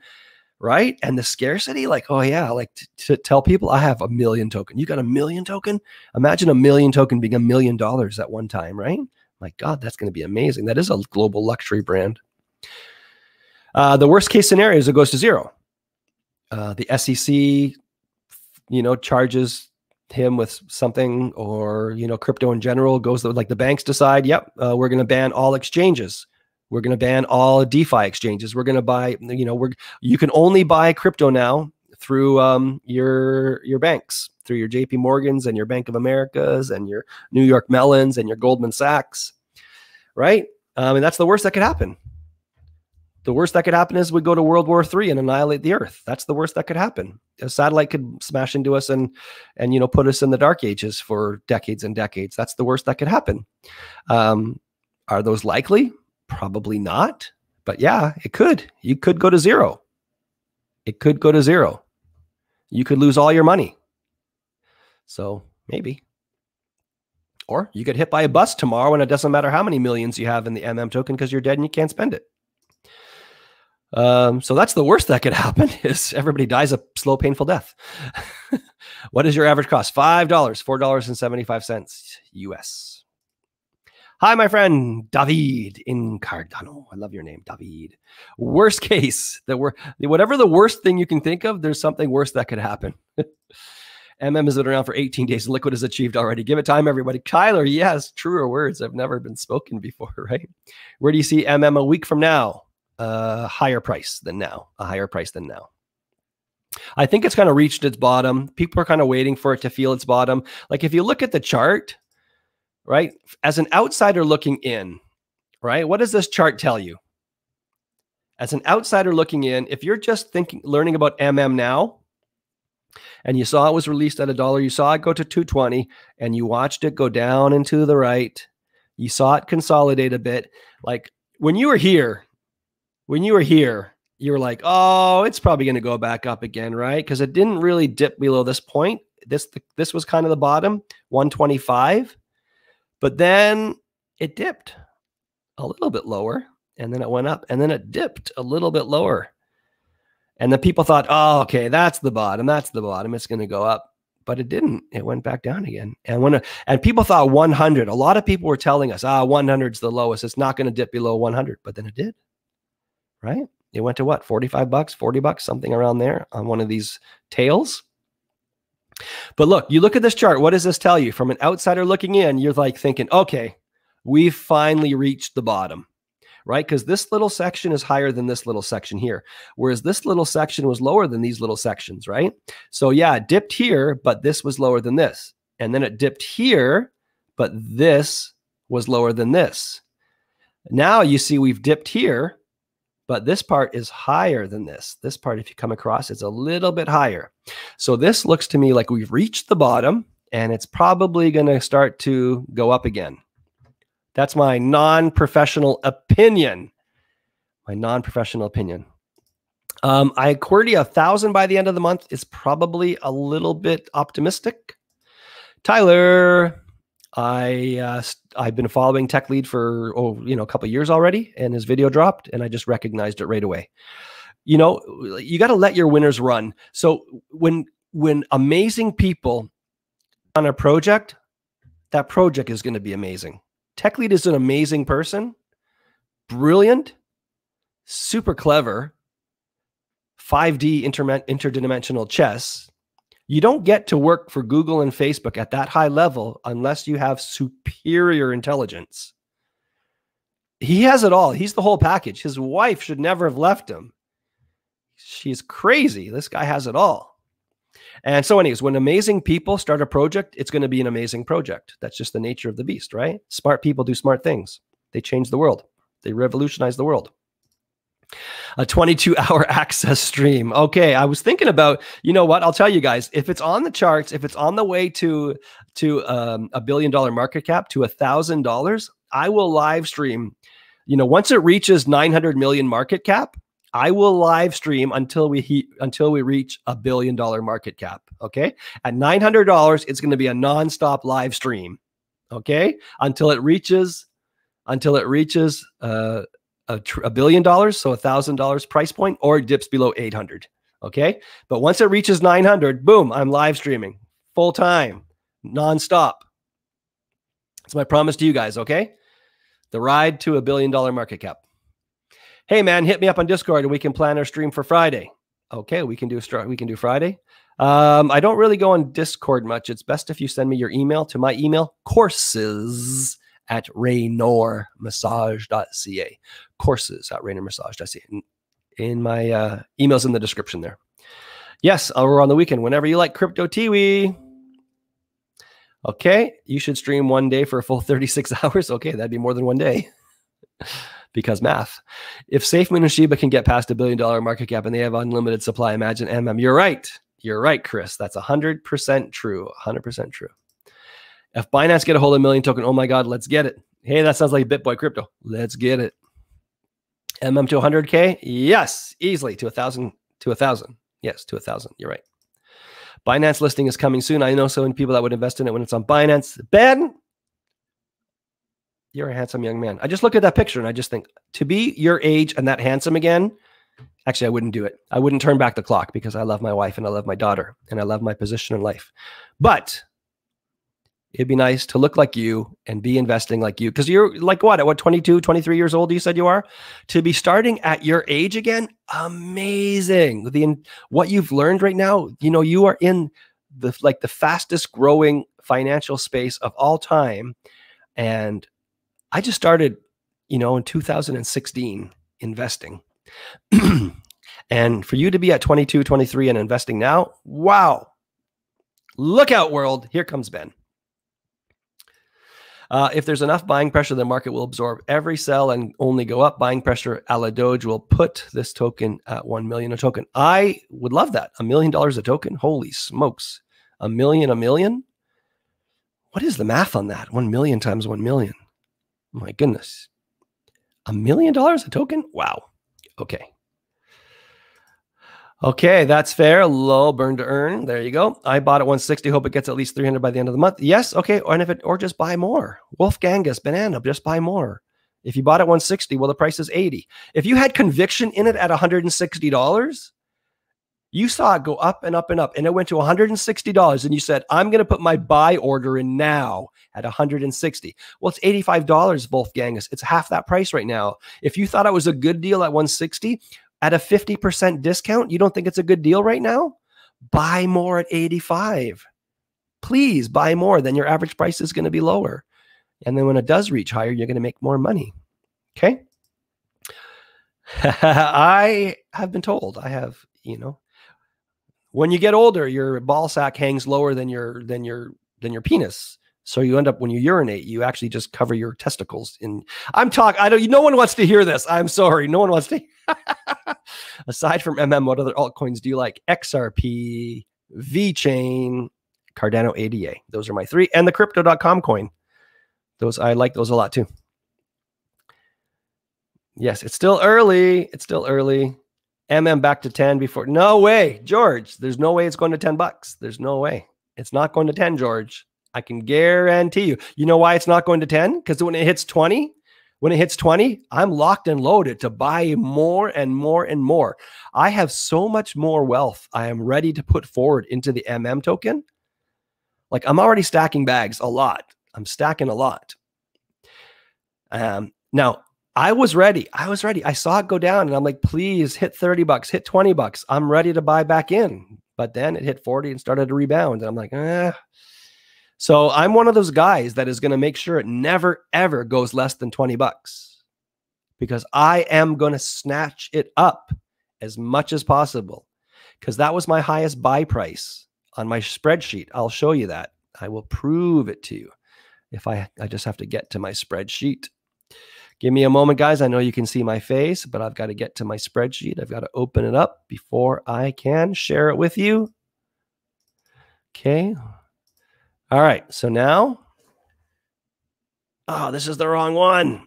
right? And the scarcity, like, oh yeah, like to tell people I have a million token. You got a million token? Imagine a million token being a million dollars at one time, right? My God, that's going to be amazing. That is a global luxury brand. Uh, the worst case scenario is it goes to zero. Uh, the SEC, you know, charges him with something, or you know, crypto in general goes like the banks decide, yep, uh, we're going to ban all exchanges we're going to ban all DeFi exchanges. We're going to buy, you know, we're you can only buy crypto now through um, your your banks, through your JP Morgans and your Bank of Americas and your New York Mellons and your Goldman Sachs, right? Um, and that's the worst that could happen. The worst that could happen is we go to World War III and annihilate the Earth. That's the worst that could happen. A satellite could smash into us and and you know put us in the dark ages for decades and decades. That's the worst that could happen. Um, are those likely? Probably not. But yeah, it could. You could go to zero. It could go to zero. You could lose all your money. So maybe. Or you get hit by a bus tomorrow and it doesn't matter how many millions you have in the MM token because you're dead and you can't spend it. Um, so that's the worst that could happen is everybody dies a slow, painful death. what is your average cost? $5, $4.75 US. Hi, my friend David in Cardano. I love your name, David. Worst case, that we're whatever the worst thing you can think of, there's something worse that could happen. MM has been around for 18 days liquid is achieved already. Give it time, everybody. Kyler, yes, truer words have never been spoken before, right? Where do you see MM a week from now? A higher price than now, a higher price than now. I think it's kind of reached its bottom. People are kind of waiting for it to feel its bottom. Like if you look at the chart, right, as an outsider looking in, right, what does this chart tell you? As an outsider looking in, if you're just thinking, learning about MM now, and you saw it was released at a dollar, you saw it go to 220, and you watched it go down and to the right, you saw it consolidate a bit. Like when you were here, when you were here, you were like, oh, it's probably going to go back up again, right? Because it didn't really dip below this point. This this was kind of the bottom, 125. But then it dipped a little bit lower, and then it went up, and then it dipped a little bit lower. And the people thought, oh, okay, that's the bottom, that's the bottom. It's going to go up. But it didn't. It went back down again. And when and people thought 100. A lot of people were telling us, ah, 100 is the lowest. It's not going to dip below 100. But then it did right? It went to what, 45 bucks, 40 bucks, something around there on one of these tails. But look, you look at this chart. What does this tell you? From an outsider looking in, you're like thinking, okay, we've finally reached the bottom, right? Because this little section is higher than this little section here, whereas this little section was lower than these little sections, right? So yeah, it dipped here, but this was lower than this. And then it dipped here, but this was lower than this. Now you see we've dipped here, but this part is higher than this. This part, if you come across, is a little bit higher. So this looks to me like we've reached the bottom and it's probably going to start to go up again. That's my non-professional opinion. My non-professional opinion. Um, I QWERTY a thousand by the end of the month is probably a little bit optimistic. Tyler, I uh, I've been following Tech Lead for oh you know a couple years already, and his video dropped, and I just recognized it right away. You know, you got to let your winners run. So when when amazing people on a project, that project is going to be amazing. Tech Lead is an amazing person, brilliant, super clever, 5D interdimensional chess you don't get to work for Google and Facebook at that high level unless you have superior intelligence. He has it all. He's the whole package. His wife should never have left him. She's crazy. This guy has it all. And so, anyways, when amazing people start a project, it's going to be an amazing project. That's just the nature of the beast, right? Smart people do smart things. They change the world. They revolutionize the world a 22 hour access stream. Okay, I was thinking about, you know what? I'll tell you guys, if it's on the charts, if it's on the way to to um, a billion dollar market cap to a thousand dollars, I will live stream. You know, once it reaches 900 million market cap, I will live stream until we he, until we reach a billion dollar market cap. Okay, at nine hundred dollars, it's going to be a nonstop live stream. Okay, until it reaches until it reaches uh, a, a billion dollars, so a thousand dollars price point, or it dips below 800. Okay. But once it reaches 900, boom, I'm live streaming full time, nonstop. It's my promise to you guys. Okay. The ride to a billion dollar market cap. Hey man, hit me up on Discord and we can plan our stream for Friday. Okay, we can do we can do Friday. Um, I don't really go on Discord much. It's best if you send me your email to my email courses at raynormassage.ca. Courses at raynormassage.ca. In, my uh, emails in the description there. Yes, over on the weekend, whenever you like crypto Tiwi. Okay, you should stream one day for a full 36 hours. Okay, that'd be more than one day. because math. If SafeMoon and Shiba can get past a billion dollar market cap and they have unlimited supply, imagine MM. You're right. You're right, Chris. That's 100% true. 100% true. If Binance get a hold of a million token, oh my God, let's get it. Hey, that sounds like BitBoy crypto. Let's get it. MM to 100K? Yes, easily to a thousand, to a thousand. Yes, to a thousand. You're right. Binance listing is coming soon. I know so many people that would invest in it when it's on Binance. Ben, you're a handsome young man. I just look at that picture and I just think to be your age and that handsome again, Actually, I wouldn't do it. I wouldn't turn back the clock because I love my wife and I love my daughter and I love my position in life. But it'd be nice to look like you and be investing like you because you're like what at what 22 23 years old you said you are? To be starting at your age again? Amazing. The what you've learned right now you know you are in the like the fastest growing financial space of all time. And i just started you know in 2016 investing. And for you to be at 22 23 and investing now wow. Look out world here comes ben uh, if there's enough buying pressure, the market will absorb every sell and only go up. Buying pressure a la Doge will put this token at 1 million a token. I would love that. A million dollars a token. Holy smokes. A million, a million. What is the math on that? 1 million times 1 million. My goodness. A million dollars a token? Wow. Okay. Okay, that's fair. Low burn to earn. There you go. I bought at 160. Hope it gets at least 300 by the end of the month. Yes. Okay. And if it, or just buy more. Wolfgangus, banana, just buy more. If you bought at 160, well, the price is 80. If you had conviction in it at $160, you saw it go up and up and up, and it went to $160. And you said, I'm going to put my buy order in now at 160. Well, it's $85, Wolfgangus. It's half that price right now. If you thought it was a good deal at 160, at a 50% discount, you don't think it's a good deal right now? Buy more at 85. Please buy more, then your average price is going to be lower. And then when it does reach higher, you're going to make more money. Okay? I have been told, I have, you know, when you get older, your ball sack hangs lower than your than your than your penis. So you end up when you urinate, you actually just cover your testicles. In I'm talking. I don't. No one wants to hear this. I'm sorry. No one wants to. Aside from MM, what other altcoins do you like? XRP, VeChain, Cardano ADA. Those are my three, and the Crypto.com coin. Those I like those a lot too. Yes, it's still early. It's still early. MM back to 10 before. No way, George. There's no way it's going to 10 bucks. There's no way. It's not going to 10, George. I can guarantee you. You know why it's not going to 10? Because when it hits 20, when it hits 20, I'm locked and loaded to buy more and more and more. I have so much more wealth I am ready to put forward into the MM token. Like I'm already stacking bags a lot. I'm stacking a lot. Um, now, I was ready. I was ready. I saw it go down and I'm like, please hit 30 bucks, hit 20 bucks. I'm ready to buy back in. But then it hit 40 and started to rebound. And I'm like, eh, so I'm one of those guys that is going to make sure it never ever goes less than 20 bucks because I am going to snatch it up as much as possible because that was my highest buy price on my spreadsheet. I'll show you that. I will prove it to you if I I just have to get to my spreadsheet. Give me a moment, guys. I know you can see my face, but I've got to get to my spreadsheet. I've got to open it up before I can share it with you. Okay, all right. So now, oh, this is the wrong one.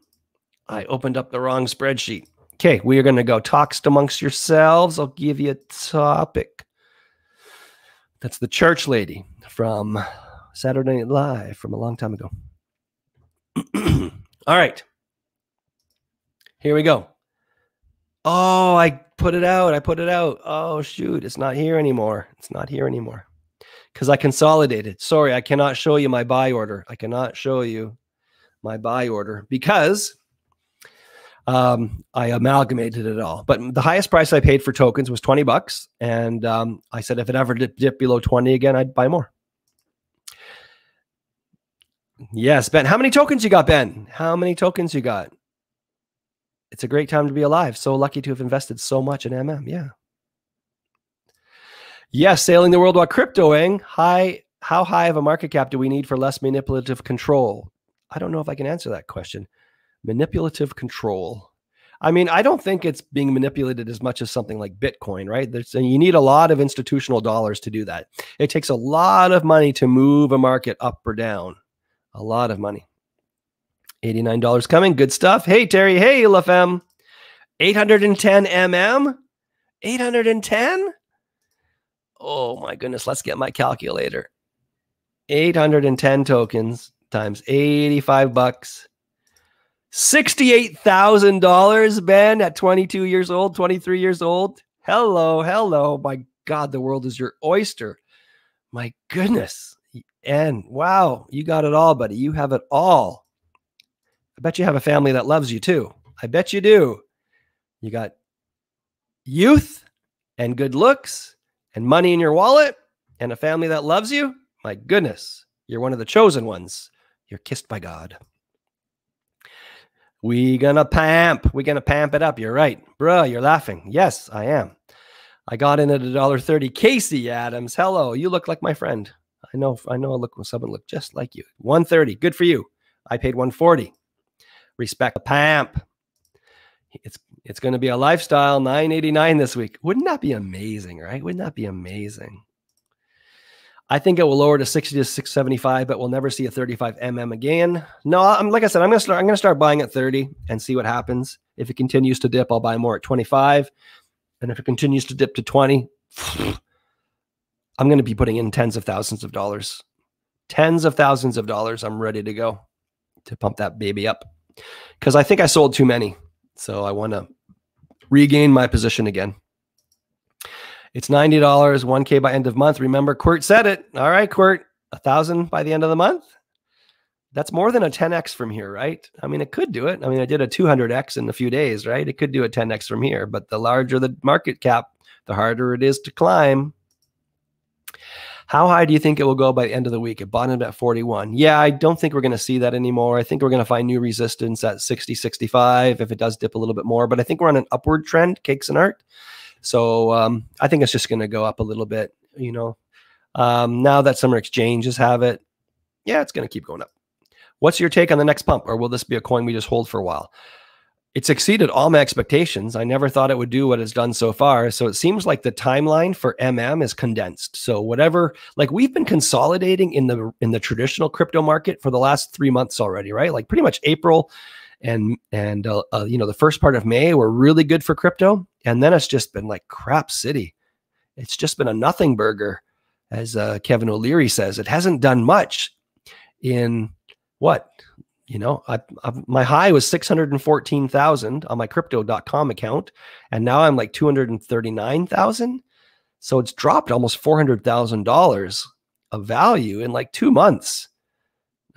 I opened up the wrong spreadsheet. Okay, we are going to go talks amongst yourselves. I'll give you a topic. That's the church lady from Saturday Night Live from a long time ago. All right. Here we go. Oh, I put it out. I put it out. Oh, shoot. It's not here anymore. It's not here anymore because I consolidated. Sorry, I cannot show you my buy order. I cannot show you my buy order because um, I amalgamated it all. But the highest price I paid for tokens was 20 bucks. And um, I said if it ever dipped dip below 20 again, I'd buy more. Yes, Ben. How many tokens you got, Ben? How many tokens you got? It's a great time to be alive. So lucky to have invested so much in MM. Yeah. Yes, sailing the world while cryptoing. High, how high of a market cap do we need for less manipulative control? I don't know if I can answer that question. Manipulative control. I mean, I don't think it's being manipulated as much as something like Bitcoin, right? There's, you need a lot of institutional dollars to do that. It takes a lot of money to move a market up or down. A lot of money. $89 coming. Good stuff. Hey, Terry. Hey, LaFemme. 810 MM. 810? Oh my goodness, let's get my calculator. 810 tokens times 85 bucks $68,000, Ben, at 22 years old, 23 years old. Hello, hello. My God, the world is your oyster. My goodness. And wow, you got it all, buddy. You have it all. I bet you have a family that loves you too. I bet you do. You got youth and good looks and money in your wallet and a family that loves you. My goodness, you're one of the chosen ones. You're kissed by God. We gonna pamp. We gonna pamp it up. You're right, bruh. You're laughing. Yes, I am. I got in at a dollar thirty. Casey Adams, hello. You look like my friend. I know. I know. I look. Someone look just like you. One thirty. Good for you. I paid one forty. Respect the pamp. It's it's going to be a lifestyle 989 this week. Wouldn't that be amazing, right? Wouldn't that be amazing? I think it will lower to 60 to 675, but we'll never see a 35 mm again. No, I'm like I said, I'm gonna start. I'm gonna start buying at 30 and see what happens. If it continues to dip, I'll buy more at 25, and if it continues to dip to 20, I'm gonna be putting in tens of thousands of dollars, tens of thousands of dollars. I'm ready to go to pump that baby up because I think I sold too many, so I want to regain my position again. It's $90, 1K by end of month. Remember, Quirt said it. All right, Quirt, a thousand by the end of the month. That's more than a 10x from here, right? I mean, it could do it. I mean, I did a 200x in a few days, right? It could do a 10x from here, but the larger the market cap, the harder it is to climb. How high do you think it will go by the end of the week? It bottomed at 41. Yeah, I don't think we're going to see that anymore. I think we're going to find new resistance at 60, 65 if it does dip a little bit more. But I think we're on an upward trend, cakes and art. So um, I think it's just going to go up a little bit. You know, um, now that summer exchanges have it, yeah, it's going to keep going up. What's your take on the next pump, or will this be a coin we just hold for a while? It's exceeded all my expectations. I never thought it would do what it's done so far. So it seems like the timeline for MM is condensed. So whatever, like we've been consolidating in the in the traditional crypto market for the last three months already, right? Like pretty much April and and uh, uh, you know the first part of May were really good for crypto, and then it's just been like crap city. It's just been a nothing burger, as uh, Kevin O'Leary says. It hasn't done much in what you know, I, I, my high was 614,000 on my crypto.com account. And now I'm like 239,000. So it's dropped almost $400,000 of value in like two months,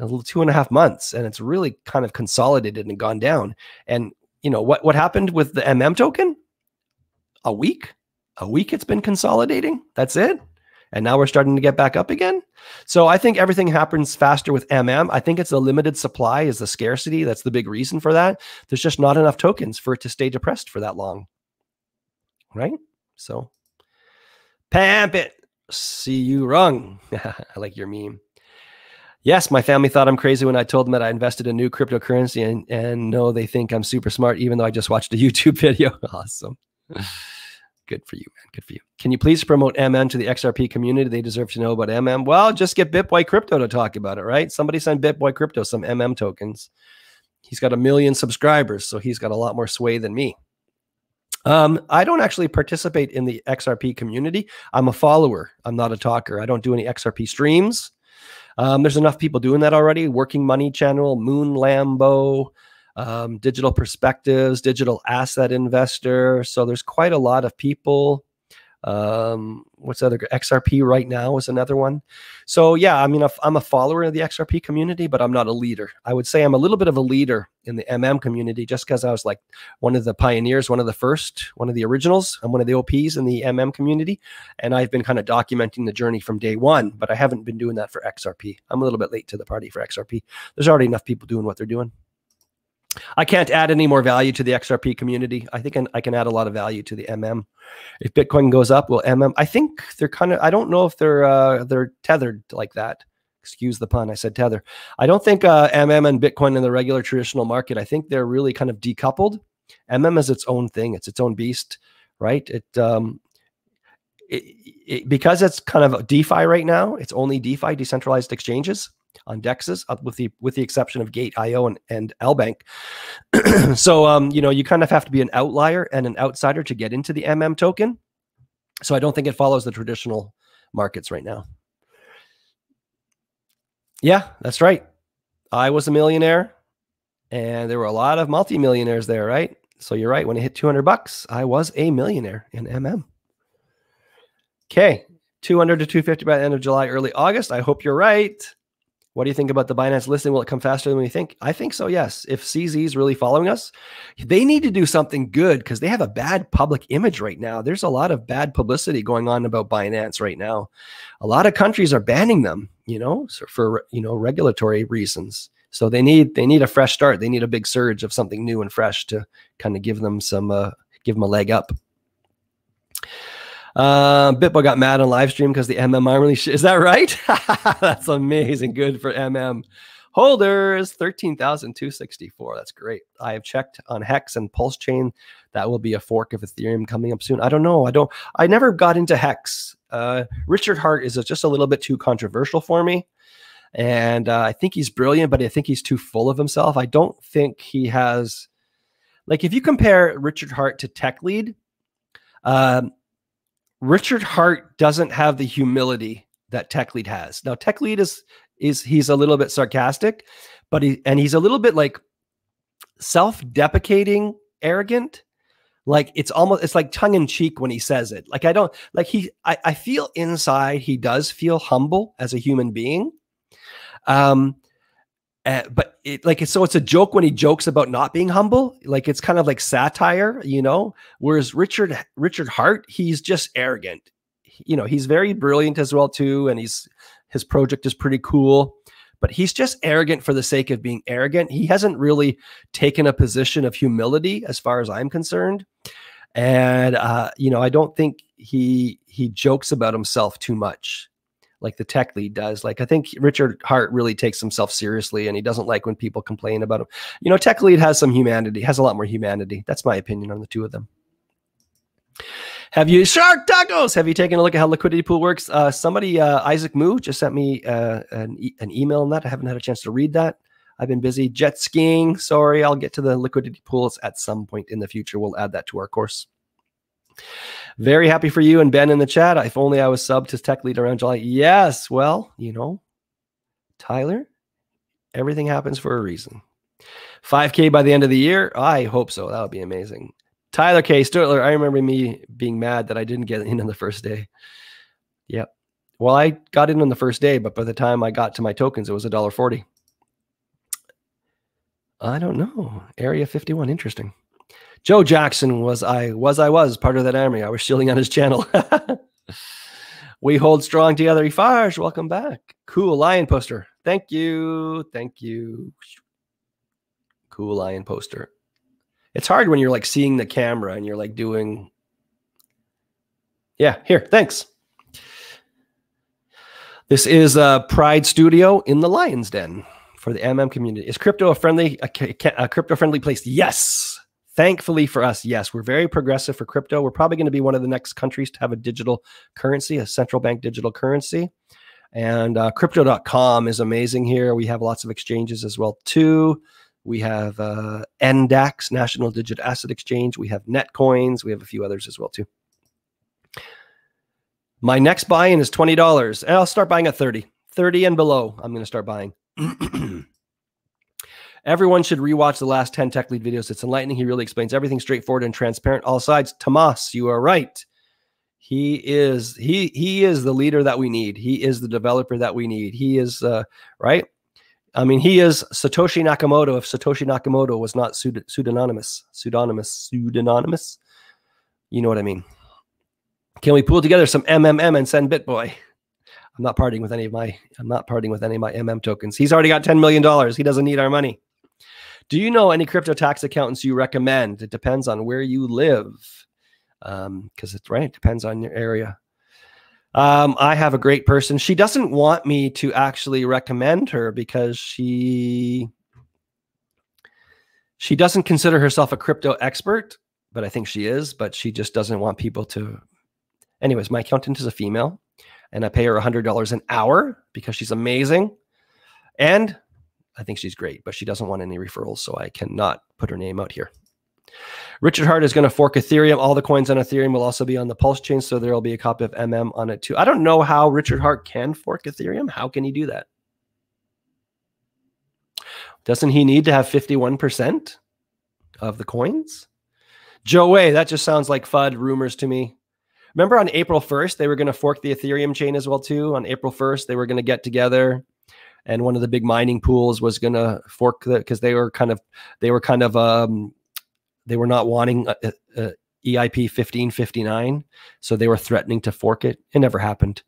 a little two and a half months. And it's really kind of consolidated and gone down. And, you know, what, what happened with the MM token? A week, a week it's been consolidating. That's it and now we're starting to get back up again. So I think everything happens faster with MM. I think it's a limited supply is the scarcity. That's the big reason for that. There's just not enough tokens for it to stay depressed for that long. Right? So pamp it. See you wrong. I like your meme. Yes, my family thought I'm crazy when I told them that I invested in new cryptocurrency and and no, they think I'm super smart, even though I just watched a YouTube video. awesome. Good for you, man. Good for you. Can you please promote MM to the XRP community? They deserve to know about MM. Well, just get BitBoy Crypto to talk about it, right? Somebody send BitBoy Crypto some MM tokens. He's got a million subscribers, so he's got a lot more sway than me. Um, I don't actually participate in the XRP community. I'm a follower. I'm not a talker. I don't do any XRP streams. Um, there's enough people doing that already. Working Money Channel, Moon Lambo, um, digital perspectives, digital asset investor. So there's quite a lot of people. Um, what's the other XRP right now is another one. So yeah, I mean, I'm a follower of the XRP community, but I'm not a leader. I would say I'm a little bit of a leader in the MM community just because I was like one of the pioneers, one of the first, one of the originals. I'm one of the OPs in the MM community, and I've been kind of documenting the journey from day one. But I haven't been doing that for XRP. I'm a little bit late to the party for XRP. There's already enough people doing what they're doing. I can't add any more value to the XRP community. I think I can add a lot of value to the MM. If Bitcoin goes up, will MM? I think they're kind of. I don't know if they're uh, they're tethered like that. Excuse the pun. I said tether. I don't think uh, MM and Bitcoin in the regular traditional market. I think they're really kind of decoupled. MM is its own thing. It's its own beast, right? It um, it, it, because it's kind of DeFi right now. It's only DeFi, decentralized exchanges on dexes with the with the exception of Gate IO and, and lbank so um, you know you kind of have to be an outlier and an outsider to get into the mm token so i don't think it follows the traditional markets right now yeah that's right i was a millionaire And there were a lot of multimillionaires there, right? So you're right. When it hit 200 bucks, I was a millionaire in MM. Okay, 200 to 250 by the end of July, early August. I hope you're right. What do you think about the Binance listing? Will it come faster than we think? I think so, yes. If CZ is really following us, they need to do something good because they have a bad public image right now. There's a lot of bad publicity going on about Binance right now. A lot of countries are banning them, you know, for you know regulatory reasons. So they need they need a fresh start. They need a big surge of something new and fresh to kind of give them some uh, give them a leg up. Uh, Bitboy got mad on live stream because the MM really is that right? That's amazing. Good for MM. Holders 13,264. That's great. I have checked on Hex and Pulse Chain. That will be a fork of Ethereum coming up soon. I don't know. I don't. I never got into Hex. Uh, Richard Heart is just a little bit too controversial for me, and uh, I think he's brilliant, but I think he's too full of himself. I don't think he has. Like if you compare Richard Heart to Tech Lead, um, Richard Heart doesn't have the humility that Tech Lead has. Now, Tech Lead is is he's a little bit sarcastic, but he and he's a little bit like self-deprecating, arrogant. Like it's almost it's like tongue in cheek when he says it. Like I don't like he I, I feel inside he does feel humble as a human being. Um uh, but it like so it's a joke when he jokes about not being humble. Like it's kind of like satire you know? Whereas richard richard heart he's just arrogant. You know he's very brilliant as well too and he's his project is pretty cool. But he's just arrogant for the sake of being arrogant. He hasn't really taken a position of humility as far as i'm concerned. And uh you know i don't think he he jokes about himself too much like the tech lead does. Like I think Richard Heart really takes himself seriously and he doesn't like when people complain about him. You know, tech lead has some humanity, has a lot more humanity. That's my opinion on the two of them. Have you shark tacos? Have you taken a look at how liquidity pool works? Uh, somebody, uh, Isaac Moo, just sent me uh, an, e an email on that. I haven't had a chance to read that. I've been busy jet skiing. Sorry, I'll get to the liquidity pools at some point in the future. We'll add that to our course. Very happy for you and Ben in the chat. If only I was subbed to Tech Lead around July. Yes, well, you know, Tyler, everything happens for a reason. 5K by the end of the year? I hope so. That would be amazing. Tyler K. Sturtler, I remember me being mad that I didn't get in on the first day. Yep. Well, I got in on the first day, but by the time I got to my tokens, it was a dollar forty. I don't know. Area 51, interesting. Joe Jackson was I was I was part of that army. I was shilling on his channel. we hold strong together. Ifarge, welcome back. Cool lion poster. Thank you. Thank you. Cool lion poster. It's hard when you're like seeing the camera and you're like doing. Yeah, here. Thanks. This is a Pride Studio in the Lion's Den for the MM community. Is crypto a friendly a, a crypto friendly place? Yes. Thankfully for us, yes, we're very progressive for crypto. We're probably going to be one of the next countries to have a digital currency, a central bank digital currency. And uh, crypto.com is amazing here. We have lots of exchanges as well too. We have uh, NDAX, National Digital Asset Exchange. We have Netcoins. We have a few others as well too. My next buy-in is $20. And I'll start buying at 30. 30 and below, I'm going to start buying. Everyone should rewatch the last 10 tech lead videos. It's enlightening. He really explains everything straightforward and transparent, all sides. Tomas, you are right. He is he he is the leader that we need. He is the developer that we need. He is uh, right. I mean, he is Satoshi Nakamoto. If Satoshi Nakamoto was not pseudonymous, pseudonymous, pseudonymous, you know what I mean. Can we pull together some MMM and send BitBoy? I'm not parting with any of my. I'm not parting with any of my MM tokens. He's already got 10 million dollars. He doesn't need our money. Do you know any crypto tax accountants you recommend? It depends on where you live, because um, it's right. It depends on your area. Um, I have a great person. She doesn't want me to actually recommend her because she she doesn't consider herself a crypto expert, but I think she is. But she just doesn't want people to. Anyways, my accountant is a female, and I pay her a hundred dollars an hour because she's amazing, and I think she's great, but she doesn't want any referrals, so I cannot put her name out here. Richard Heart is going to fork Ethereum. All the coins on Ethereum will also be on the Pulse chain, so there will be a copy of MM on it too. I don't know how Richard Heart can fork Ethereum. How can he do that? Doesn't he need to have 51% of the coins? Joe Way, that just sounds like FUD rumors to me. Remember on April 1st, they were going to fork the Ethereum chain as well too. On April 1st, they were going to get together and one of the big mining pools was going to fork the because they were kind of they were kind of um they were not wanting a, a, EIP 1559. So they were threatening to fork it. It never happened.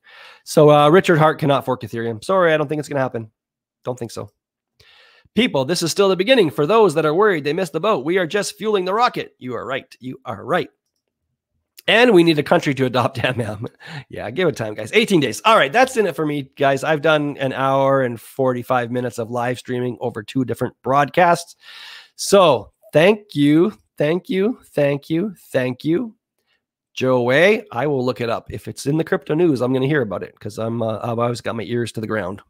So uh, Richard Heart cannot fork Ethereum. Sorry, I don't think it's going to happen. Don't think so. People, this is still the beginning. For those that are worried they missed the boat, we are just fueling the rocket. You are right. You are right. And we need a country to adopt MM. yeah, give it time, guys. 18 days. All right, that's in it for me, guys. I've done an hour and 45 minutes of live streaming over two different broadcasts. So thank you, thank you, thank you, thank you. Joe Way, I will look it up. If it's in the crypto news, I'm going to hear about it because I'm uh, I've always got my ears to the ground.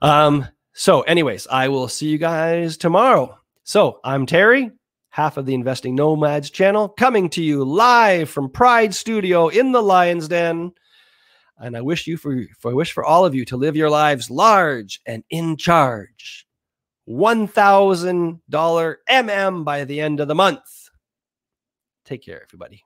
Um, so, anyways, I will see you guys tomorrow. So, I'm Terry, half of the Investing Nomads channel, coming to you live from Pride Studio in the Lion's Den. And I wish you for, for I wish for all of you to live your lives large and in charge. $1,000 MM by the end of the month. Take care, everybody.